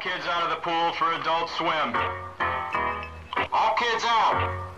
Kids out of the pool for Adult Swim. All kids out.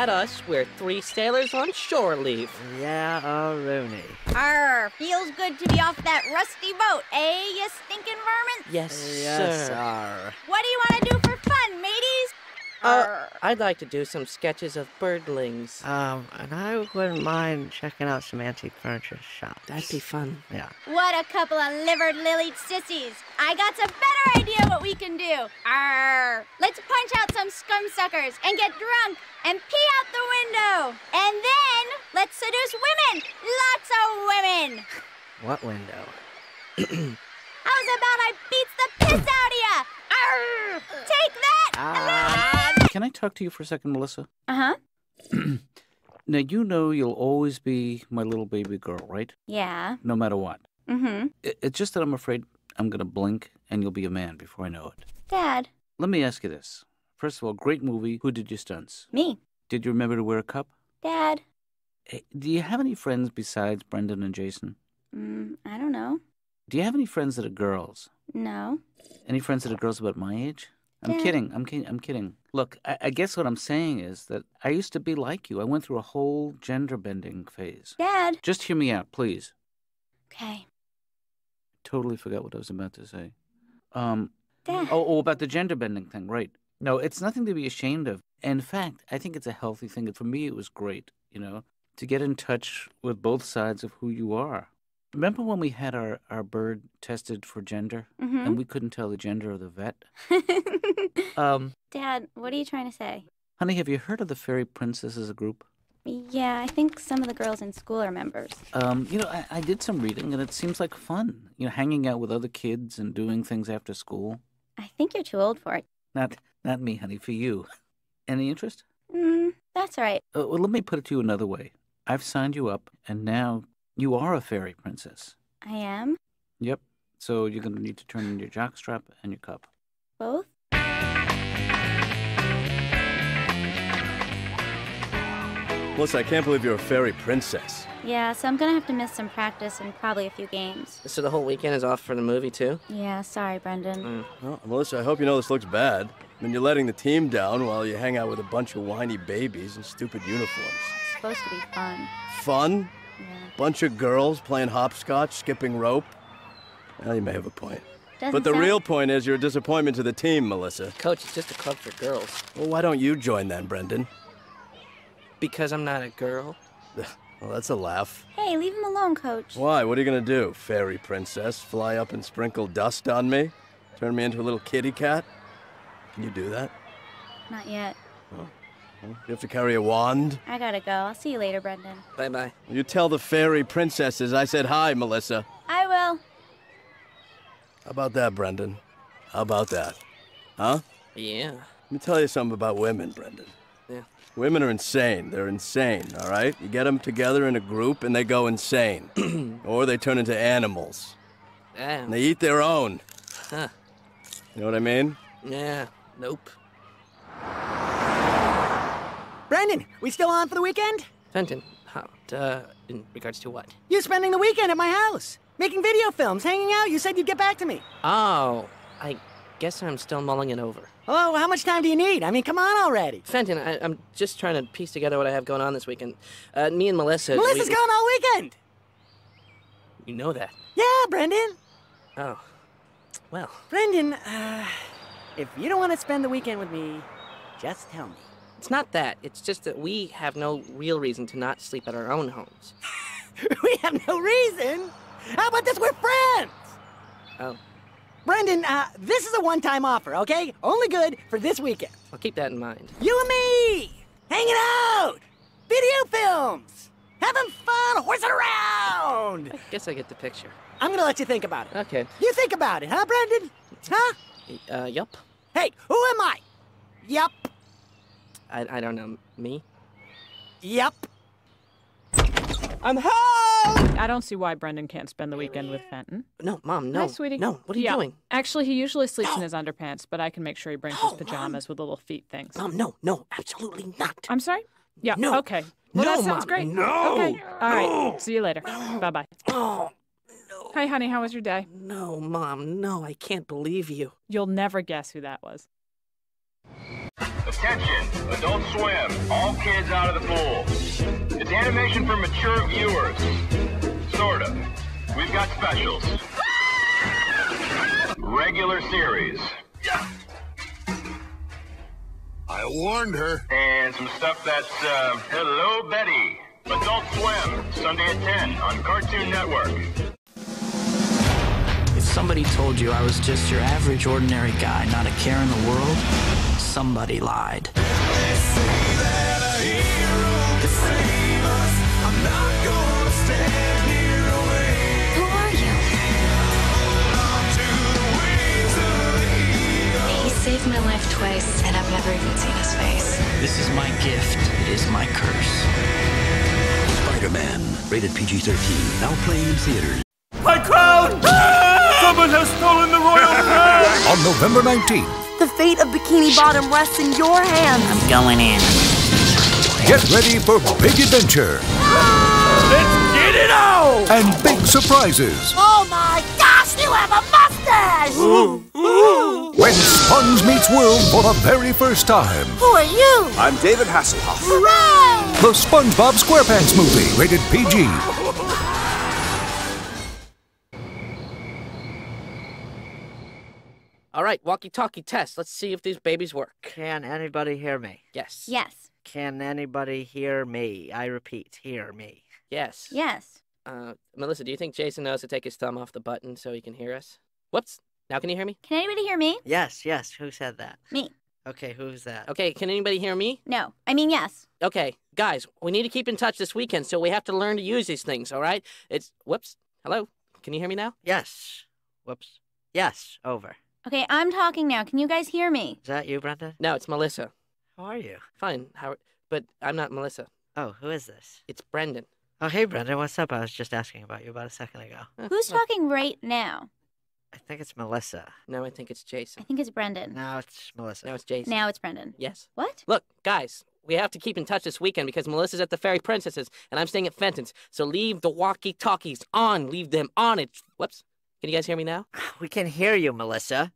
At us. We're three sailors on shore leave. Yeah, Rooney. Arr, feels good to be off that rusty boat, eh, you stinking vermin? Yes, Yes, sir. sir. What do you want to do for fun, mateys? Uh, I'd like to do some sketches of birdlings. Um, and I wouldn't mind checking out some antique furniture shops. That'd be fun. Yeah. What a couple of livered lilied sissies. I got a better idea what we can do. Arr, let's punch out some scum suckers and get drunk and pee out the window. And then let's seduce women. Lots of women. What window? How's about I beats the piss out of ya? Arr, take that. Ah. Can I talk to you for a second, Melissa? Uh huh. Now, you know you'll always be my little baby girl, right? Yeah. No matter what. Mm-hmm. I- It's just that I'm afraid I'm going to blink and you'll be a man before I know it. Dad. Let me ask you this. First of all, great movie. Who did your stunts? Me. Did you remember to wear a cup? Dad. Hey, do you have any friends besides Brendan and Jason? Mm, I don't know. Do you have any friends that are girls? No. Any friends that are girls about my age? I'm Dad. kidding. I'm kidding. I'm kidding. Look, I, I guess what I'm saying is that I used to be like you. I went through a whole gender bending phase. Dad. Just hear me out, please. Okay. Totally forgot what I was about to say. Um, Dad. oh, oh, about the gender bending thing, right? No, it's nothing to be ashamed of. In fact, I think it's a healthy thing. For me, it was great, you know, to get in touch with both sides of who you are. Remember when we had our, our bird tested for gender Mhm. and we couldn't tell the gender of the vet? Um, Dad, what are you trying to say? honey, have you heard of the Fairy Princess as a group? Yeah, I think some of the girls in school are members. Um, you know, I, I did some reading and it seems like fun. You know, hanging out with other kids and doing things after school. I think you're too old for it. Not, not me, honey, for you. Any interest? Mm, that's all right. Uh, well, let me put it to you another way. I've signed you up, and now you are a fairy princess. I am. Yep. So you're going to need to turn in your jockstrap and your cup. Both? Melissa, I can't believe you're a fairy princess. Yeah, so I'm gonna have to miss some practice and probably a few games. So the whole weekend is off for the movie, too? Yeah, sorry, Brendan. Mm. Well, Melissa, I hope you know this looks bad. I mean, you're letting the team down while you hang out with a bunch of whiny babies in stupid uniforms. It's supposed to be fun. Fun? Yeah. Bunch of girls playing hopscotch, skipping rope? Well, you may have a point. Doesn't but the sound- real point is you're a disappointment to the team, Melissa. Coach, it's just a club for girls. Well, why don't you join then, Brendan? Because I'm not a girl. Well, that's a laugh. Hey, leave him alone, coach. Why? What are you gonna do, fairy princess? Fly up and sprinkle dust on me? Turn me into a little kitty cat? Can you do that? Not yet. Mm-hmm. You have to carry a wand? I gotta go. I'll see you later, Brendan. Bye bye. You tell the fairy princesses I said hi, Melissa. I will. How about that, Brendan? How about that? Huh? Yeah. Let me tell you something about women, Brendan. Yeah. Women are insane. They're insane, all right? You get them together in a group and they go insane. or they turn into animals. Yeah. And they eat their own. Huh. You know what I mean? Yeah. Nope. Brendan, we still on for the weekend? Fenton, how, uh, in regards to what? You're spending the weekend at my house, making video films, hanging out. You said you'd get back to me. Oh, I guess I'm still mulling it over. Oh, how much time do you need? I mean, come on already. Fenton, I, I'm just trying to piece together what I have going on this weekend. Uh, me and Melissa. Melissa's we, gone all weekend. You know that. Yeah, Brendan. Oh. Well, Brendan, uh, if you don't want to spend the weekend with me, just tell me. It's not that. It's just that we have no real reason to not sleep at our own homes. we have no reason. How about this? We're friends. Oh. Brendan, uh, this is a one-time offer, okay? Only good for this weekend. I'll keep that in mind. You and me, hanging out, video films, having fun, horsing around. I guess I get the picture. I'm gonna let you think about it. Okay. You think about it, huh, Brendan? Huh? Uh, yup. Hey, who am I? Yup. I, I don't know. Me? Yep. I'm home. I don't see why Brendan can't spend the weekend with Fenton. No, Mom, no. Hi, sweetie. No, what are you Yeah. doing? Actually, he usually sleeps in his underpants, but I can make sure he brings his pajamas with little feet things. Mom, no, no, absolutely not. I'm sorry? Yeah, No. okay. Well, No, that sounds Mom, great. no. Okay. All right. See you later. Bye bye. Oh, Hi, honey. How was your day? no, Mom, no, I can't believe you. You'll never guess who that was. Attention, Adult Swim, all kids out of the pool. It's animation for mature viewers. Sort of. We've got specials. Regular series. I warned her. And some stuff that's, uh, Hello Betty. Adult Swim, Sunday at 10 on Cartoon Network. If somebody told you I was just your average, ordinary guy, not a care in the world, somebody lied. Who are you? He saved my life twice, and I've never even seen his face. This is my gift. It is my curse. Spider-Man, rated PG-13, now playing in theaters. My crown! Someone has stolen the royal crown! On November 19th, The fate of Bikini Bottom rests in your hands. I'm going in. get ready for big adventure Let's get it on! and big surprises Oh my gosh, you have a mustache! when Sponge meets World for the very first time. Who are you? I'm David Hasselhoff. Hooray! The SpongeBob SquarePants movie, rated PG. All right, walkie-talkie test. Let's see if these babies work. Can anybody hear me? Yes. Yes. Can anybody hear me? I repeat, hear me. Yes. Yes. Uh, Melissa, do you think Jason knows to take his thumb off the button so he can hear us? Whoops. Now can you hear me? Can anybody hear me? Yes, yes. Who said that? Me. Okay, who's that? Okay, can anybody hear me? No. I mean, yes. Okay, guys, we need to keep in touch this weekend, so we have to learn to use these things, all right? It's whoops. Hello? Can you hear me now? Yes. Whoops. Yes, over. Okay, I'm talking now. Can you guys hear me? Is that you, Brendan? No, it's Melissa. How are you? Fine, Howard. But I'm not Melissa. Oh, who is this? It's Brendan. Oh, hey, Brendan. What's up? I was just asking about you about a second ago. Who's talking right now? I think it's Melissa. No, I think it's Jason. I Jason. think it's Brendan. No, it's Melissa. No, it's Jason. Now it's Brendan. Yes. What? Look, guys, we have to keep in touch this weekend because Melissa's at the Fairy Princesses and I'm staying at Fenton's. So leave the walkie talkies on. Leave them on. It. Whoops. Can you guys hear me now? We can hear you, Melissa.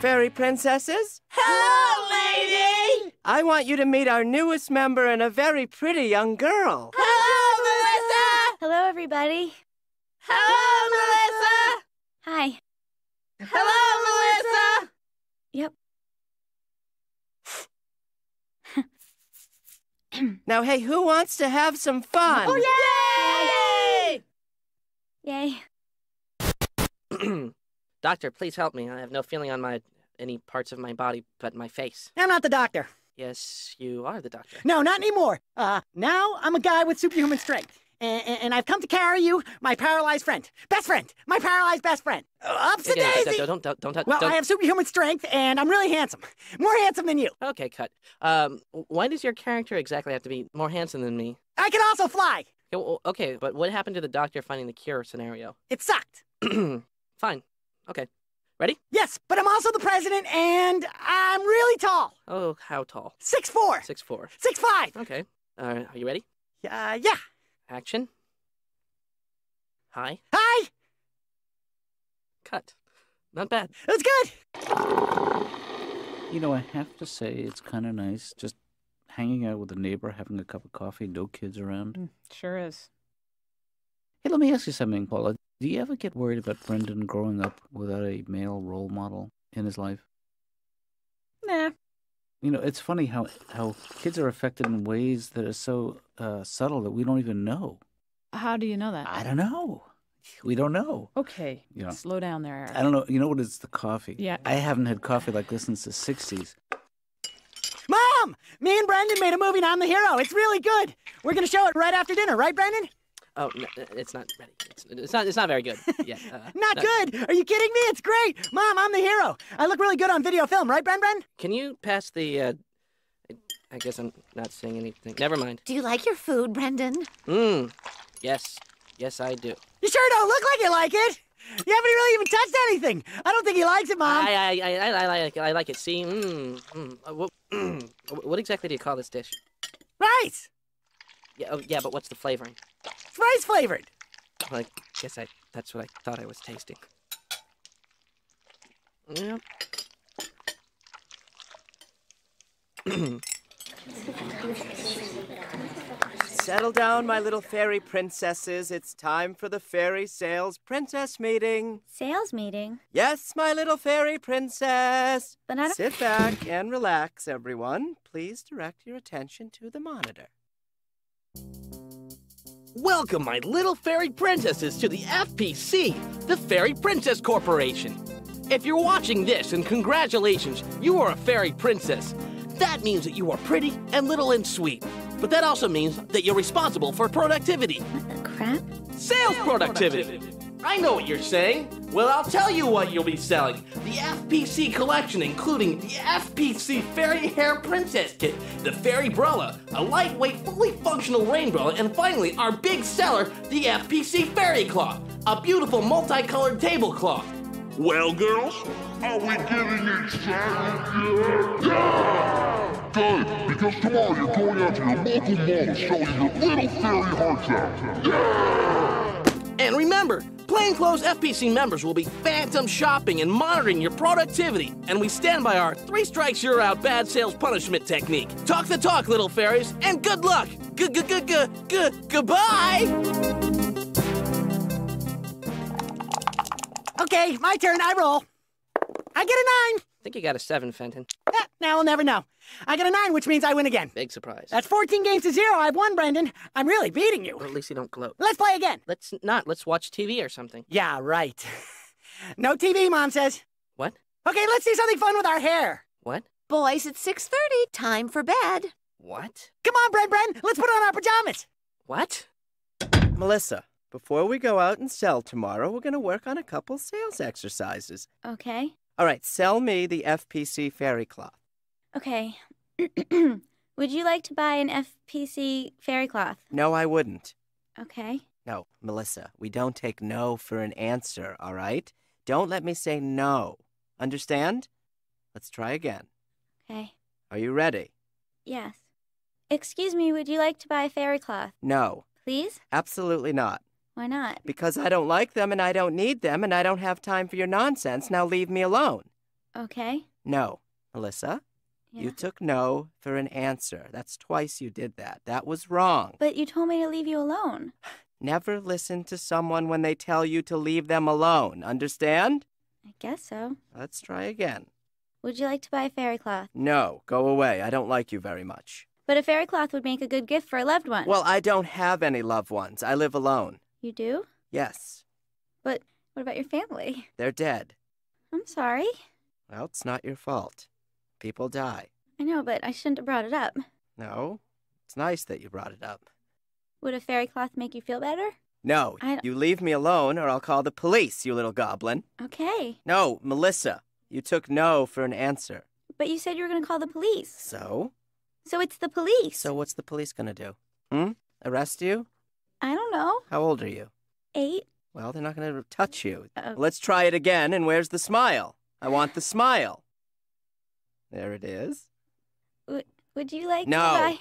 Fairy princesses, Hello, lady! I want you to meet our newest member and a very pretty young girl. Hello, Melissa! Hello, everybody. Hello, Melissa! Hi. Hello, Melissa! Yep. Now, hey, who wants to have some fun? Oh, yay! Yay. yay. Doctor, please help me. I have no feeling on my any parts of my body but my face. I'm not the doctor. Yes, you are the doctor. No, not anymore. Uh, now I'm a guy with superhuman strength. And, and I've come to carry you, my paralyzed friend. Best friend. My paralyzed best friend. Okay, okay, daisy. Don't don't don't don't. Well, don't. I have superhuman strength, and I'm really handsome. More handsome than you. Okay, cut. Um, why does your character exactly have to be more handsome than me? I can also fly. Okay, but what happened to the doctor finding the cure scenario? It sucked. Fine. Okay. Ready? Yes, but I'm also the president, and I'm really tall. Oh, how tall? Six four. Six four. Six five. Okay. Uh, are you ready? Uh, yeah. Action. Hi. Hi. Cut. Not bad. It was good. You know, I have to say, it's kind of nice just hanging out with a neighbor, having a cup of coffee, no kids around. Mm, Sure is. Hey, let me ask you something, Paula. Do you ever get worried about Brendan growing up without a male role model in his life? Nah. You know, it's funny how, how kids are affected in ways that are so uh, subtle that we don't even know. How do you know that? I don't know. We don't know. Okay, You know. slow down there, Eric. I don't know. You know what? It's the coffee. Yeah. I haven't had coffee like this since the 60s. Mom! Me and Brendan made a movie and I'm the hero. It's really good. We're gonna show it right after dinner, right, Brendan? Oh, no, it's not ready. It's, it's not. It's not very good. Yeah. Uh, Not no. good. Are you kidding me? It's great. Mom, I'm the hero. I look really good on video film, right, Bren Bren? Can you pass the? Uh, I guess I'm not saying anything. Never mind. Do you like your food, Brendan? Mmm. Yes. Yes, I do. You sure don't look like you like it. You haven't really even touched anything. I don't think he likes it, Mom. I, I, I, I, I like it. I like it. See, mmm. Mm, uh, what, mm, what exactly do you call this dish? Rice. Yeah. Oh, yeah. But what's the flavoring? It's rice flavored. Well, I guess I. That's what I thought I was tasting. Yeah. Settle down, my little fairy princesses. It's time for the fairy sales princess meeting. Sales meeting? Yes, my little fairy princess. But I don't- Sit back and relax, everyone. Please direct your attention to the monitor. Welcome, my little fairy princesses, to the FPC, the Fairy Princess Corporation. If you're watching this, and congratulations, you are a fairy princess. That means that you are pretty and little and sweet. But that also means that you're responsible for productivity. What the Crap? Sales productivity. I know what you're saying. Well, I'll tell you what you'll be selling. The FPC collection, including the FPC Fairy Hair Princess Kit, the Fairy Brella, a lightweight, fully functional rain brella, and finally, our big seller, the FPC Fairy Cloth, a beautiful multicolored tablecloth. Well, girls, are we getting excited yet? Yeah! Good, because tomorrow you're going out to your local mall to show your little fairy hearts out. Yeah! And remember, plainclothes FPC members will be phantom shopping and monitoring your productivity. And we stand by our three strikes you're out bad sales punishment technique. Talk the talk, little fairies, and good luck. Good, good, good, good, good, goodbye. Okay, my turn. I roll. I get a nine. I think you got a seven, Fenton. Eh, now we'll never know. I got a nine, which means I win again. Big surprise. That's 14 games to zero. I've won, Brendan. I'm really beating you. Well, at least you don't gloat. Let's play again. Let's not. Let's watch TV or something. Yeah, right. no TV, Mom says. What? Okay, let's do something fun with our hair. What? Boys, it's 6.30. Time for bed. What? Come on, Bren Bren. Let's put on our pajamas. What? Melissa, before we go out and sell tomorrow, we're going to work on a couple sales exercises. Okay. All right, sell me the FPC fairy cloth. Okay. Would you like to buy an FPC fairy cloth? No, I wouldn't. Okay. No, Melissa, we don't take no for an answer, all right? Don't let me say no. Understand? Let's try again. Okay. Are you ready? Yes. Excuse me, would you like to buy a fairy cloth? No, Please? absolutely not. Why not? Because I don't like them and I don't need them and I don't have time for your nonsense. Now leave me alone. Okay. No, Melissa. Yeah. You took no for an answer. That's twice you did that. That was wrong. But you told me to leave you alone. Never listen to someone when they tell you to leave them alone. Understand? I guess so. Let's try again. Would you like to buy a fairy cloth? No, go away. I don't like you very much. But a fairy cloth would make a good gift for a loved one. Well, I don't have any loved ones. I live alone. You do? Yes, But what about your family? they're dead. I'm sorry. Well, it's not your fault. People die. I know, but I shouldn't have brought it up. No, it's nice that you brought it up. Would a fairy cloth make you feel better? No, you leave me alone or I'll call the police, you little goblin. Okay. No, Melissa, you took no for an answer. But you said you were going to call the police. So? So it's the police. So what's the police gonna do? Hmm? Arrest you? I don't know. How old are you? Eight? Well, they're not gonna touch you. Uh, Let's try it again, and where's the smile? I want the smile. There it is. Would, would you like No.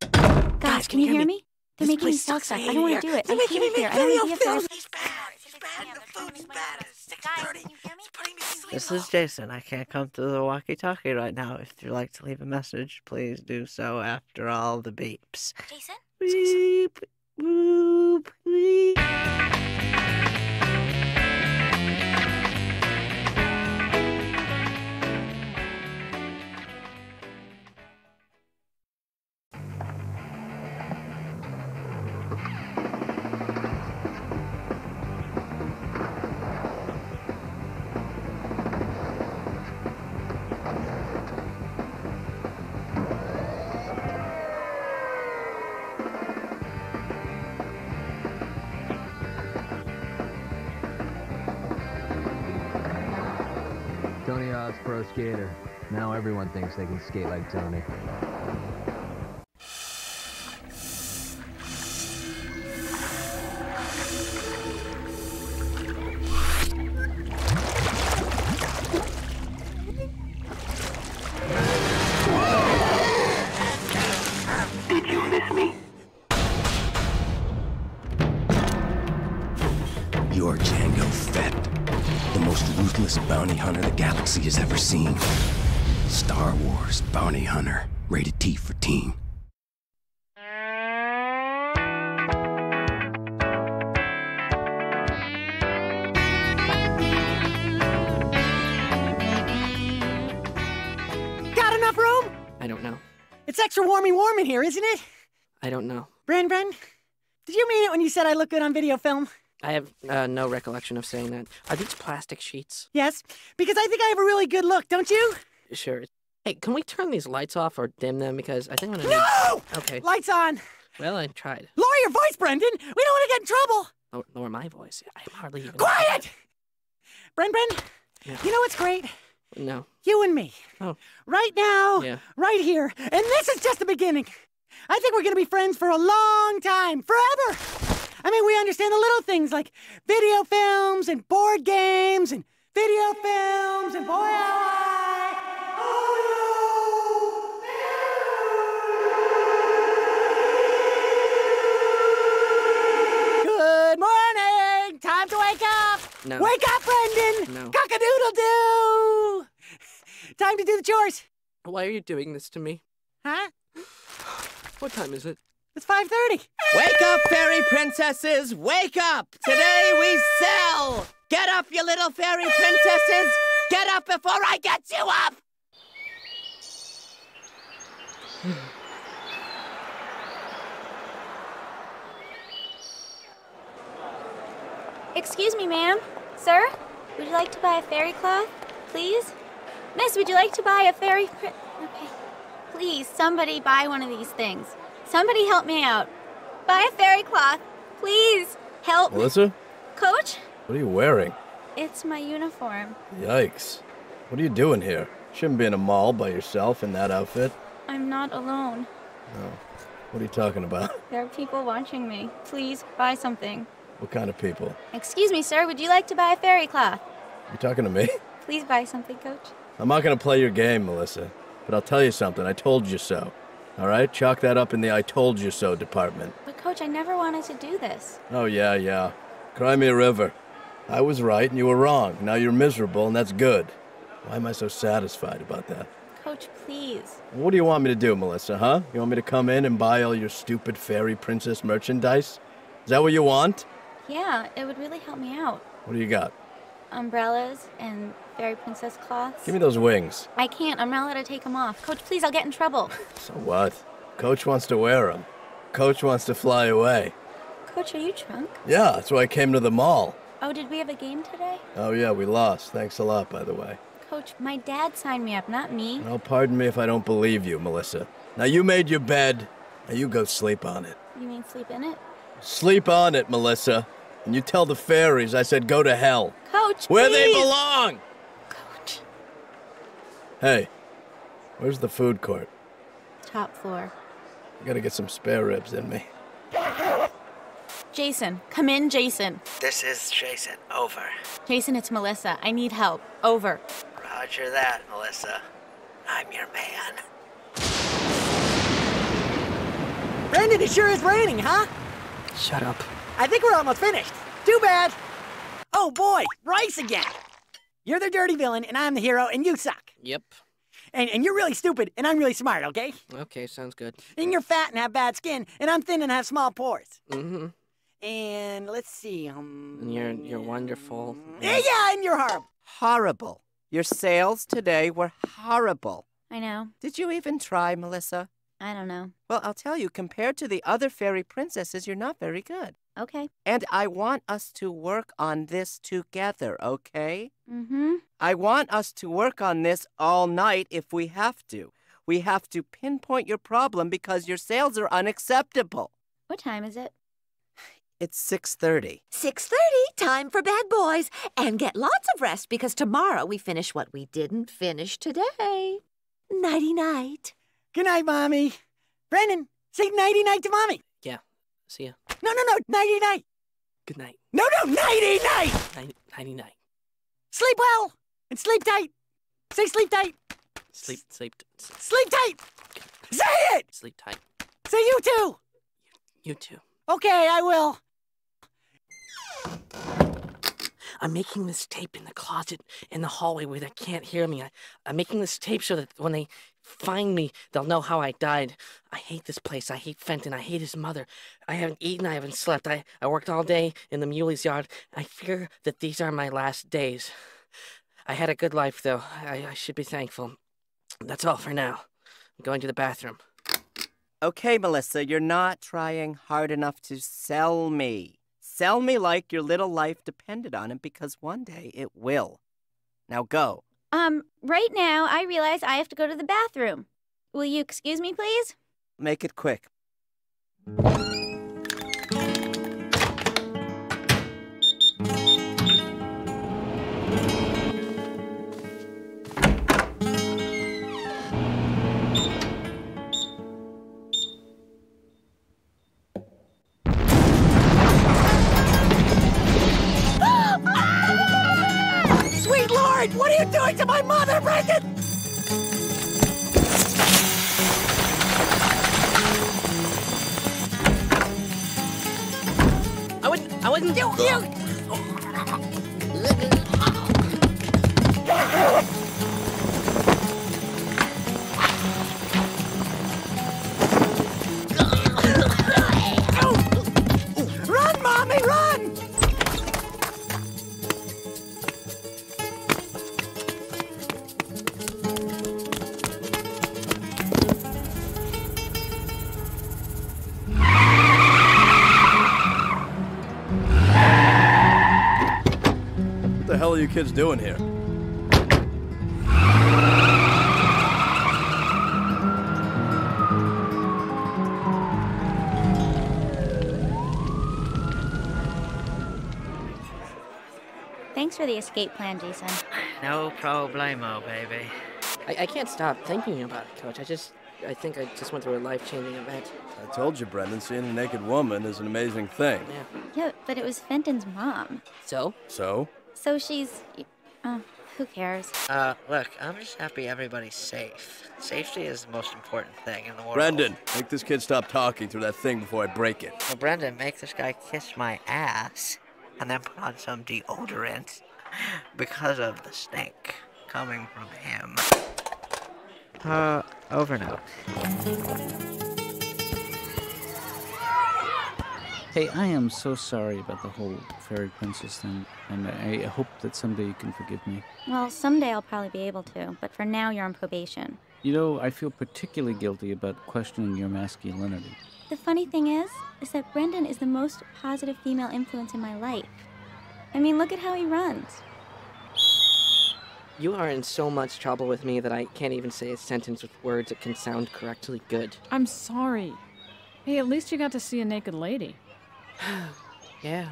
to buy... Guys, can you hear me? They're making me sell stuff. I don't want to do it. I hate it here. I don't want to be a This is Jason. I can't come through the walkie talkie right now. If you'd like to leave a message, please do so after all the beeps. Jason? Beep, boop, beep. Skater. Now everyone thinks they can skate like Tony. Rated T for teen. Got enough room? I don't know. It's extra warmy warm in here, isn't it? I don't know. Bren, Bren, did you mean it when you said I look good on video film? I have uh, no recollection of saying that. Are these plastic sheets? Yes, because I think I have a really good look, don't you? Sure. Hey, can we turn these lights off or dim them? Because I think I'm gonna. No! Need... Okay. Lights on. Well, I tried. Lower your voice, Brendan. We don't want to get in trouble. Lower, lower my voice. I'm hardly even. Quiet! Bren, Bren, Yeah. you know what's great? No. You and me. Oh. Right now, Yeah. right here. And this is just the beginning. I think we're going to be friends for a long time, forever. I mean, we understand the little things like video films and board games and video films and boy, how I. Time to wake up. No. Wake up, Brendan. No. Cock-a-doodle doo. Time to do the chores. Why are you doing this to me? Huh? What time is it? It's 5:30. Wake up, fairy princesses! Wake up! Today we sell! Get up, you little fairy princesses! Get up before I get you up! Excuse me, ma'am. Sir, would you like to buy a fairy cloth? Please? Miss, would you like to buy a fairy Okay. Please, somebody buy one of these things. Somebody help me out. Buy a fairy cloth. Please, help me. Melissa, Coach, what are you wearing? it's my uniform. Yikes. What are you doing here? Shouldn't be in a mall by yourself in that outfit. I'm not alone. No. What are you talking about? There are people watching me. Please, buy something. What kind of people? Excuse me, sir, would you like to buy a fairy cloth? You talking to me? Please buy something, coach. I'm not gonna play your game, Melissa. But I'll tell you something. I told you so. All right? Chalk that up in the I told you so department. But, coach, I never wanted to do this. Oh, yeah, yeah. Cry me a river. I was right and you were wrong. Now you're miserable and that's good. Why am I so satisfied about that? Coach, please. What do you want me to do, Melissa, huh? You want me to come in and buy all your stupid fairy princess merchandise? Is that what you want? Yeah, it would really help me out. What do you got? Umbrellas and fairy princess cloths. Give me those wings. I can't. I'm not allowed to take them off. Coach, please, I'll get in trouble. So what? Coach wants to wear them. Coach wants to fly away. Coach, are you drunk? Yeah, that's why I came to the mall. Oh, did we have a game today? Oh, yeah, we lost. Thanks a lot, by the way. Coach, my dad signed me up, not me. Now, pardon me if I don't believe you, Melissa. Now, you made your bed. Now, you go sleep on it. You mean sleep in it? Sleep on it, Melissa. And you tell the fairies I said go to hell. Coach, Where they belong! Coach. Hey, where's the food court? Top floor. I gotta get some spare ribs in me. Jason, come in, Jason. This is Jason. Over. Jason, it's Melissa. I need help. Over. Roger that, Melissa. I'm your man. Brendan, it sure is raining, huh? Shut up. I think we're almost finished. Too bad. Oh boy, Rice again. You're the dirty villain, and I'm the hero, and you suck. Yep. And, and you're really stupid, and I'm really smart, okay? Okay, sounds good. And you're fat and have bad skin, and I'm thin and have small pores. Mm-hmm. And let's see, um. And you're you're wonderful. Yeah, yeah, and you're horrible. Horrible. Your sales today were horrible. I know. Did you even try, Melissa? I don't know. Well, I'll tell you, compared to the other fairy princesses, you're not very good. Okay. And I want us to work on this together, okay? Mm-hmm. I want us to work on this all night if we have to. We have to pinpoint your problem because your sales are unacceptable. What time is it? It's 6:30. 6:30, time for bad boys. And get lots of rest because tomorrow we finish what we didn't finish today. Nighty night. Good night, Mommy. Brendan, say nighty night to Mommy. Yeah. See ya. No, no, no, nighty night. Good night. No, no, nighty night. Night, nighty night. Sleep well and sleep tight. Say sleep tight. Sleep, sleep, Sleep tight. Say it. sleep tight. Say you too. You too. Okay, I will. I'm making this tape in the closet in the hallway where they can't hear me. I, I'm making this tape so that when they find me, they'll know how I died. I hate this place. I hate Fenton. I hate his mother. I haven't eaten. I haven't slept. I, I worked all day in the Mulley's yard. I fear that these are my last days. I had a good life, though. I, I should be thankful. That's all for now. I'm going to the bathroom. Okay, Melissa, you're not trying hard enough to sell me. Sell me like your little life depended on it because one day it will. Now go. Um, right now, I realize I have to go to the bathroom. Will you excuse me, please? Make it quick. What are you doing to my mother, Brendan? I wouldn't. I wouldn't. You, you. You kids doing here? Thanks for the escape plan, Jason. No problemo, baby. I, I can't stop thinking about it, Coach. I just. I think I just went through a life changing event. I told you, Brendan, seeing a naked woman is an amazing thing. Yeah. Yeah, but it was Fenton's mom. So? So? So she's. Oh, who cares? Uh, look, I'm just happy everybody's safe. Safety is the most important thing in the world. Brendan, make this kid stop talking through that thing before I break it. Well, Brendan, make this guy kiss my ass and then put on some deodorant because of the stink coming from him. Uh, over now. Hey, I am so sorry about the whole fairy princess thing, and I hope that someday you can forgive me. Well, someday I'll probably be able to, but for now you're on probation. You know, I feel particularly guilty about questioning your masculinity. The funny thing is, is that Brendan is the most positive female influence in my life. I mean, look at how he runs. You are in so much trouble with me that I can't even say a sentence with words that can sound correctly good. I'm sorry. Hey, at least you got to see a naked lady. Yeah.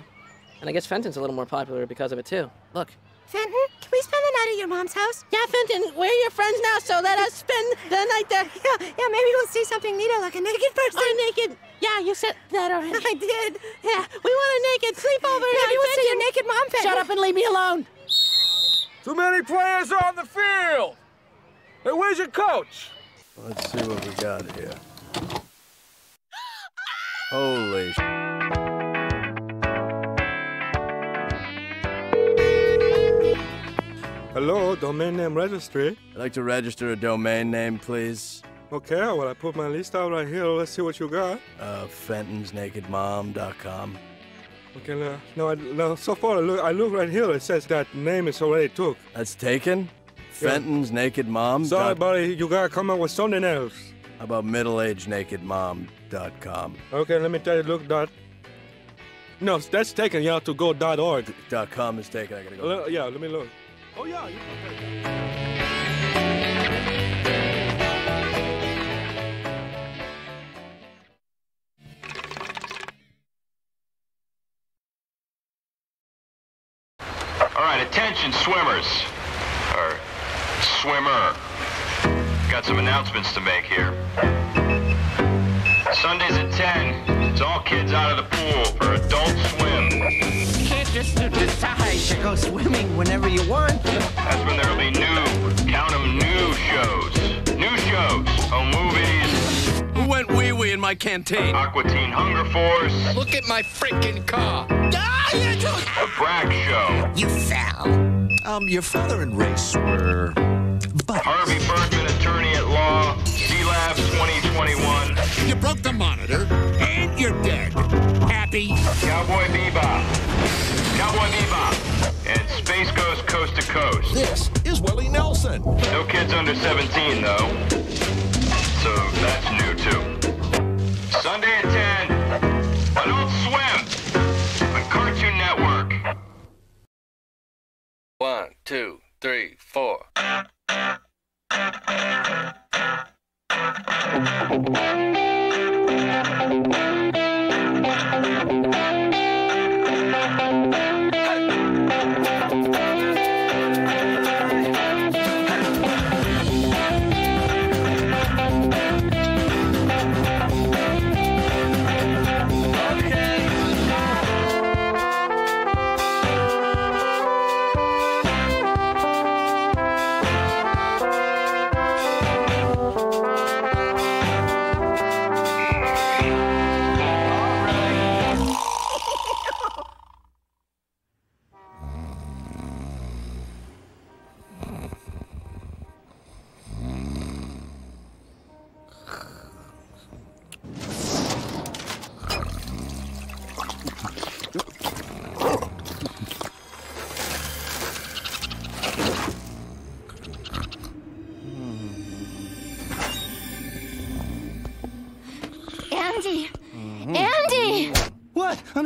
And I guess Fenton's a little more popular because of it, too. Look. Fenton, can we spend the night at your mom's house? Yeah, Fenton, we're your friends now, so let us spend the night there. Yeah, yeah, maybe we'll see something neater like a naked person. Oh, naked. Yeah, you said that already. I did. Yeah, we want a naked sleepover. Maybe we'll see your naked mom, Fenton. Shut up and leave me alone. Too many players on the field. Hey, where's your coach? Let's see what we got here. Holy Hello, domain name registry. I'd like to register a domain name, please. Okay, well, I put my list out right here. Let's see what you got. Uh, FentonsNakedMom.com. Okay, now, no, I, now so far I look, I look right here. It says that name is already took. That's taken? Yeah. Fenton's Naked Mom? Sorry, buddy, you gotta come up with something else. How about middleagednakedmom.com? Okay, let me tell you, look, dot. No, that's taken. You have to go dot org. Dot com is taken. I gotta go. Uh, yeah, let me look. Oh, yeah. All right, attention swimmers, or swimmer. Got some announcements to make here. Swimming whenever you want. That's when there'll be new, count 'em new shows. New shows. Oh, movies. Who went wee wee in my canteen? Aqua Teen Hunger Force. Look at my freaking car. A Brak Show. You fell. Um, your father and Race were. But... Harvey Birdman, attorney at law. Sealab 2021. You broke the monitor, and you're dead. Happy? Cowboy Bebop. Cowboy Bebop. And Space Ghost Coast to Coast. This is Willie Nelson. No kids under 17, though. So that's new, too. Sunday at 10. Adult Swim. On Cartoon Network. One, two, three, four.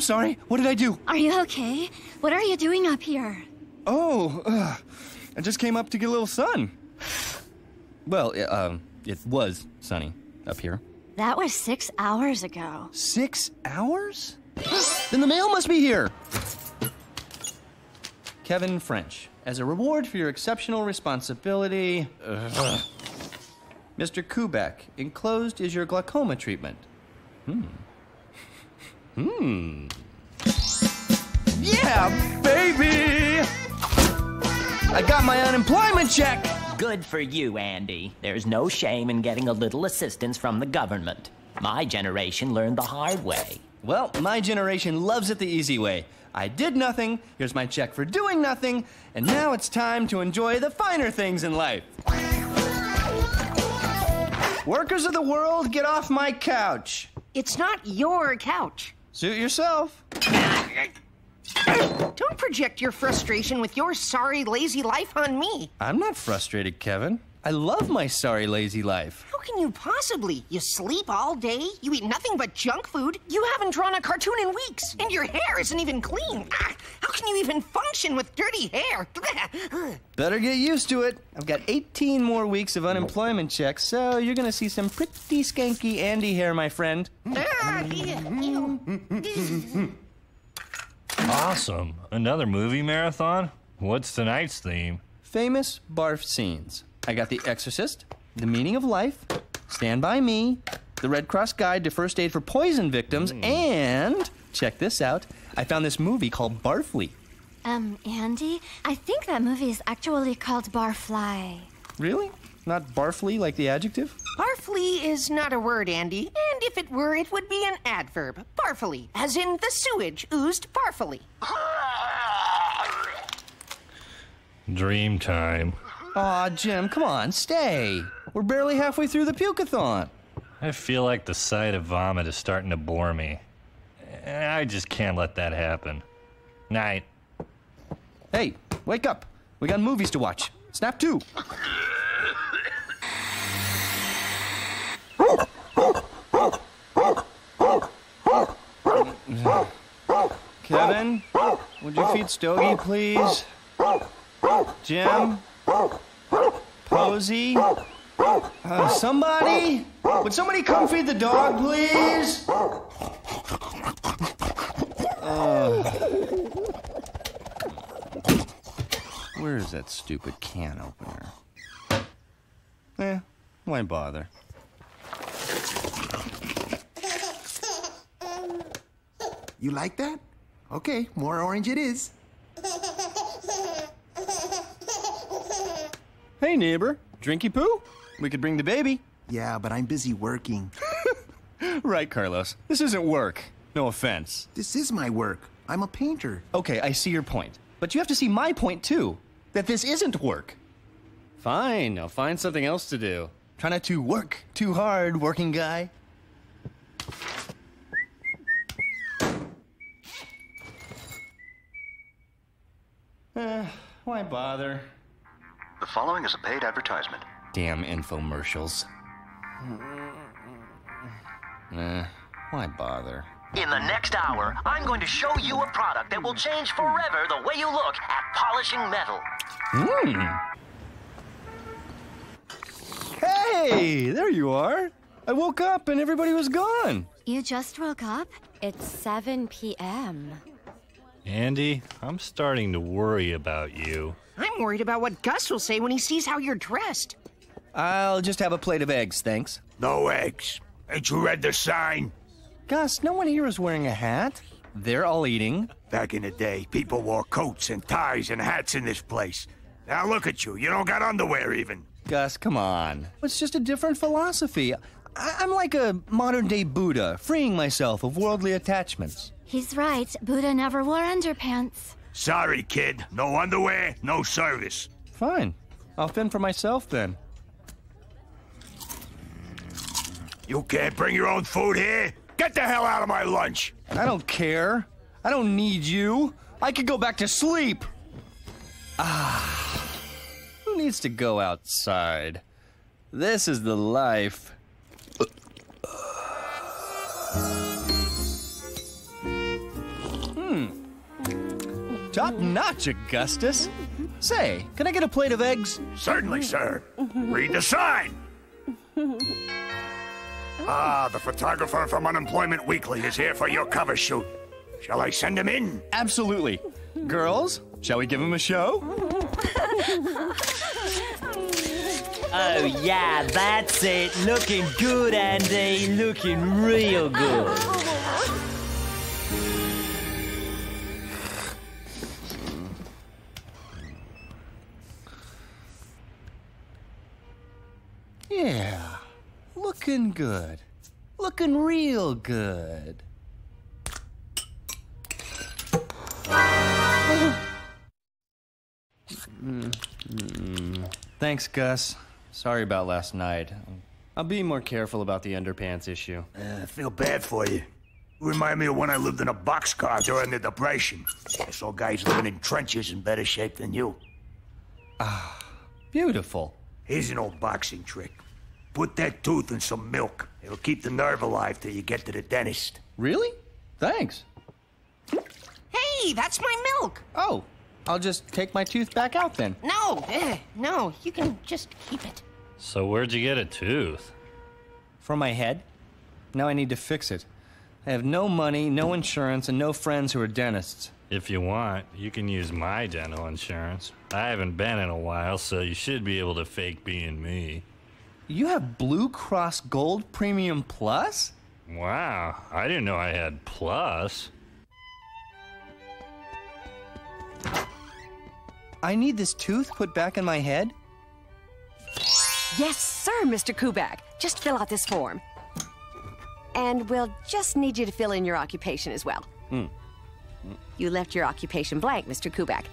sorry. What did I do? Are you okay? What are you doing up here? Oh, uh, I just came up to get a little sun. Well, it, um, it was sunny up here. That was six hours ago. Six hours? then the mail must be here. Kevin French, as a reward for your exceptional responsibility. Ugh. Mr. Kubelik, enclosed is your glaucoma treatment. Hmm. Hmm. Yeah, baby! I got my unemployment check! Good for you, Andy. There's no shame in getting a little assistance from the government. My generation learned the hard way. Well, my generation loves it the easy way. I did nothing, here's my check for doing nothing, and now it's time to enjoy the finer things in life. Workers of the world, get off my couch. It's not your couch. Suit yourself. Don't project your frustration with your sorry, lazy life on me. I'm not frustrated, Kevin. I love my sorry, lazy life. How can you possibly? You sleep all day, you eat nothing but junk food, you haven't drawn a cartoon in weeks, and your hair isn't even clean. Ah, How can you even function with dirty hair? Better get used to it. I've got 18 more weeks of unemployment checks, so you're gonna see some pretty skanky Andy hair, my friend. Awesome. Another movie marathon? What's tonight's theme? Famous barf scenes. I got The Exorcist, The Meaning of Life, Stand By Me, The Red Cross Guide to First Aid for Poison Victims, and check this out. I found this movie called Barfly. Um, Andy, I think that movie is actually called Barfly. Really? Not barfly like the adjective? Barfly is not a word, Andy, and if it were, it would be an adverb. Barfly, as in the sewage oozed barfly. Dream time. Aw, Jim, come on, stay. We're barely halfway through the pukeathon. I feel like the sight of vomit is starting to bore me. I just can't let that happen. Night. Hey, wake up. We got movies to watch. Snap two. Kevin, would you feed Stogie, please? Jim? Posey? Uh, somebody? Would somebody come feed the dog, please? Uh. Where is that stupid can opener? Eh, why bother? You like that? Okay, more orange it is. Hey, neighbor. Drinky poo? We could bring the baby. Yeah, but I'm busy working. right, Carlos. This isn't work. No offense. This is my work. I'm a painter. Okay, I see your point. But you have to see my point, too. That this isn't work. Fine, I'll find something else to do. Try not to work too hard, working guy. Eh, why bother? The following is a paid advertisement. Damn infomercials. Eh, why bother? In the next hour, I'm going to show you a product that will change forever the way you look at polishing metal. Hmm. Hey, there you are. I woke up and everybody was gone. You just woke up? It's 7 p.m. Andy, I'm starting to worry about you. I'm worried about what Gus will say when he sees how you're dressed. I'll just have a plate of eggs, thanks. No eggs. Ain't you read the sign? Gus, no one here is wearing a hat. They're all eating. Back in the day, people wore coats and ties and hats in this place. Now look at you. You don't got underwear even. Gus, come on. It's just a different philosophy. I- I'm like a modern day Buddha, freeing myself of worldly attachments. He's right. Buddha never wore underpants. Sorry, kid. No underwear, no service. Fine. I'll fend for myself then. You can't bring your own food here? Get the hell out of my lunch! I don't care. I don't need you. I could go back to sleep. Ah. Who needs to go outside? This is the life. Hmm. Top notch, Augustus. Say, can I get a plate of eggs? Certainly, sir. Read the sign. Ah, the photographer from Unemployment Weekly is here for your cover shoot. Shall I send him in? Absolutely. Girls, shall we give him a show? Oh, yeah, that's it. Looking good, Andy. Looking real good. Yeah. Looking good. Looking real good. Thanks, Gus. Sorry about last night. I'll be more careful about the underpants issue. Uh, I feel bad for you. You remind me of when I lived in a boxcar during the Depression. I saw guys living in trenches in better shape than you. Ah, beautiful. Here's an old boxing trick. Put that tooth in some milk. It'll keep the nerve alive till you get to the dentist. Really? Thanks. Hey, that's my milk. Oh, I'll just take my tooth back out then. No, eh, no, you can just keep it. So where'd you get a tooth? From my head? Now I need to fix it. I have no money, no insurance, and no friends who are dentists. If you want, you can use my dental insurance. I haven't been in a while, so you should be able to fake being me. You have Blue Cross Gold Premium Plus? Wow, I didn't know I had plus. I need this tooth put back in my head? Yes, sir, Mr. Kubak. Just fill out this form. And we'll just need you to fill in your occupation as well. Hmm. You left your occupation blank, Mr. Kubak.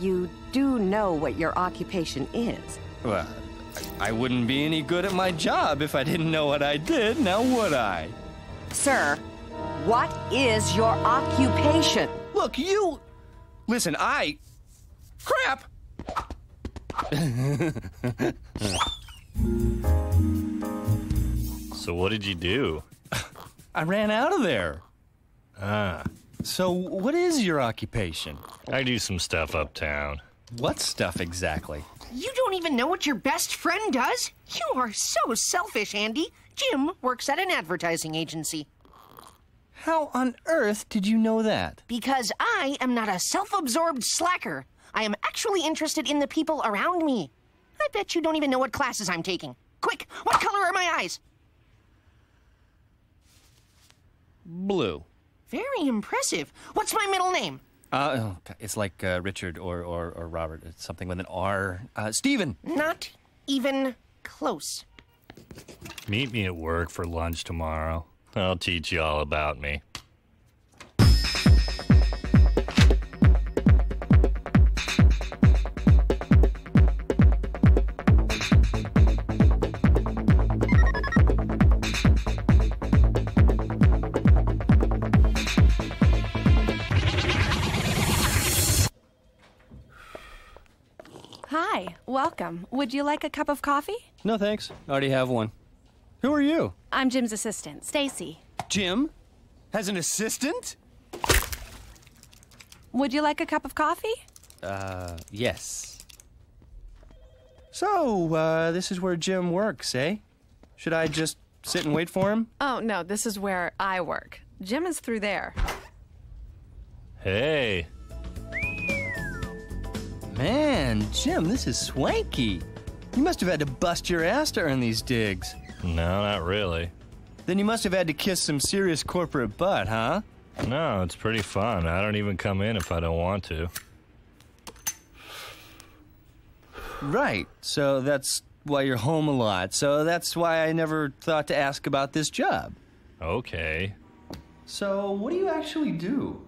you do know what your occupation is. Well, I wouldn't be any good at my job if I didn't know what I did, now would I? Sir, what is your occupation? Look, you. Listen, I. Crap! So what did you do? I ran out of there. Ah. So, what is your occupation? I do some stuff uptown. What stuff exactly? You don't even know what your best friend does? You are so selfish, Andy. Jim works at an advertising agency. How on earth did you know that? Because I am not a self absorbed slacker. I am actually interested in the people around me. I bet you don't even know what classes I'm taking. Quick, what color are my eyes? Blue. Very impressive. What's my middle name? Uh, oh, it's like uh, Richard or, or, or Robert. It's something with an R. Uh, Stephen. Not even close. Meet me at work for lunch tomorrow. I'll teach you all about me. Would you like a cup of coffee? No, thanks. I already have one. Who are you? I'm Jim's assistant, Stacy. Jim? Has an assistant? Would you like a cup of coffee? Uh, yes. So, uh, this is where Jim works, eh? Should I just sit and wait for him? Oh, no, this is where I work. Jim is through there. Hey, Man, Jim, this is swanky. You must have had to bust your ass to earn these digs. no, not really. Then you must have had to kiss some serious corporate butt, huh? No, it's pretty fun. I don't even come in if I don't want to. Right. So that's why you're home a lot. So that's why I never thought to ask about this job. Okay. So, what do you actually do?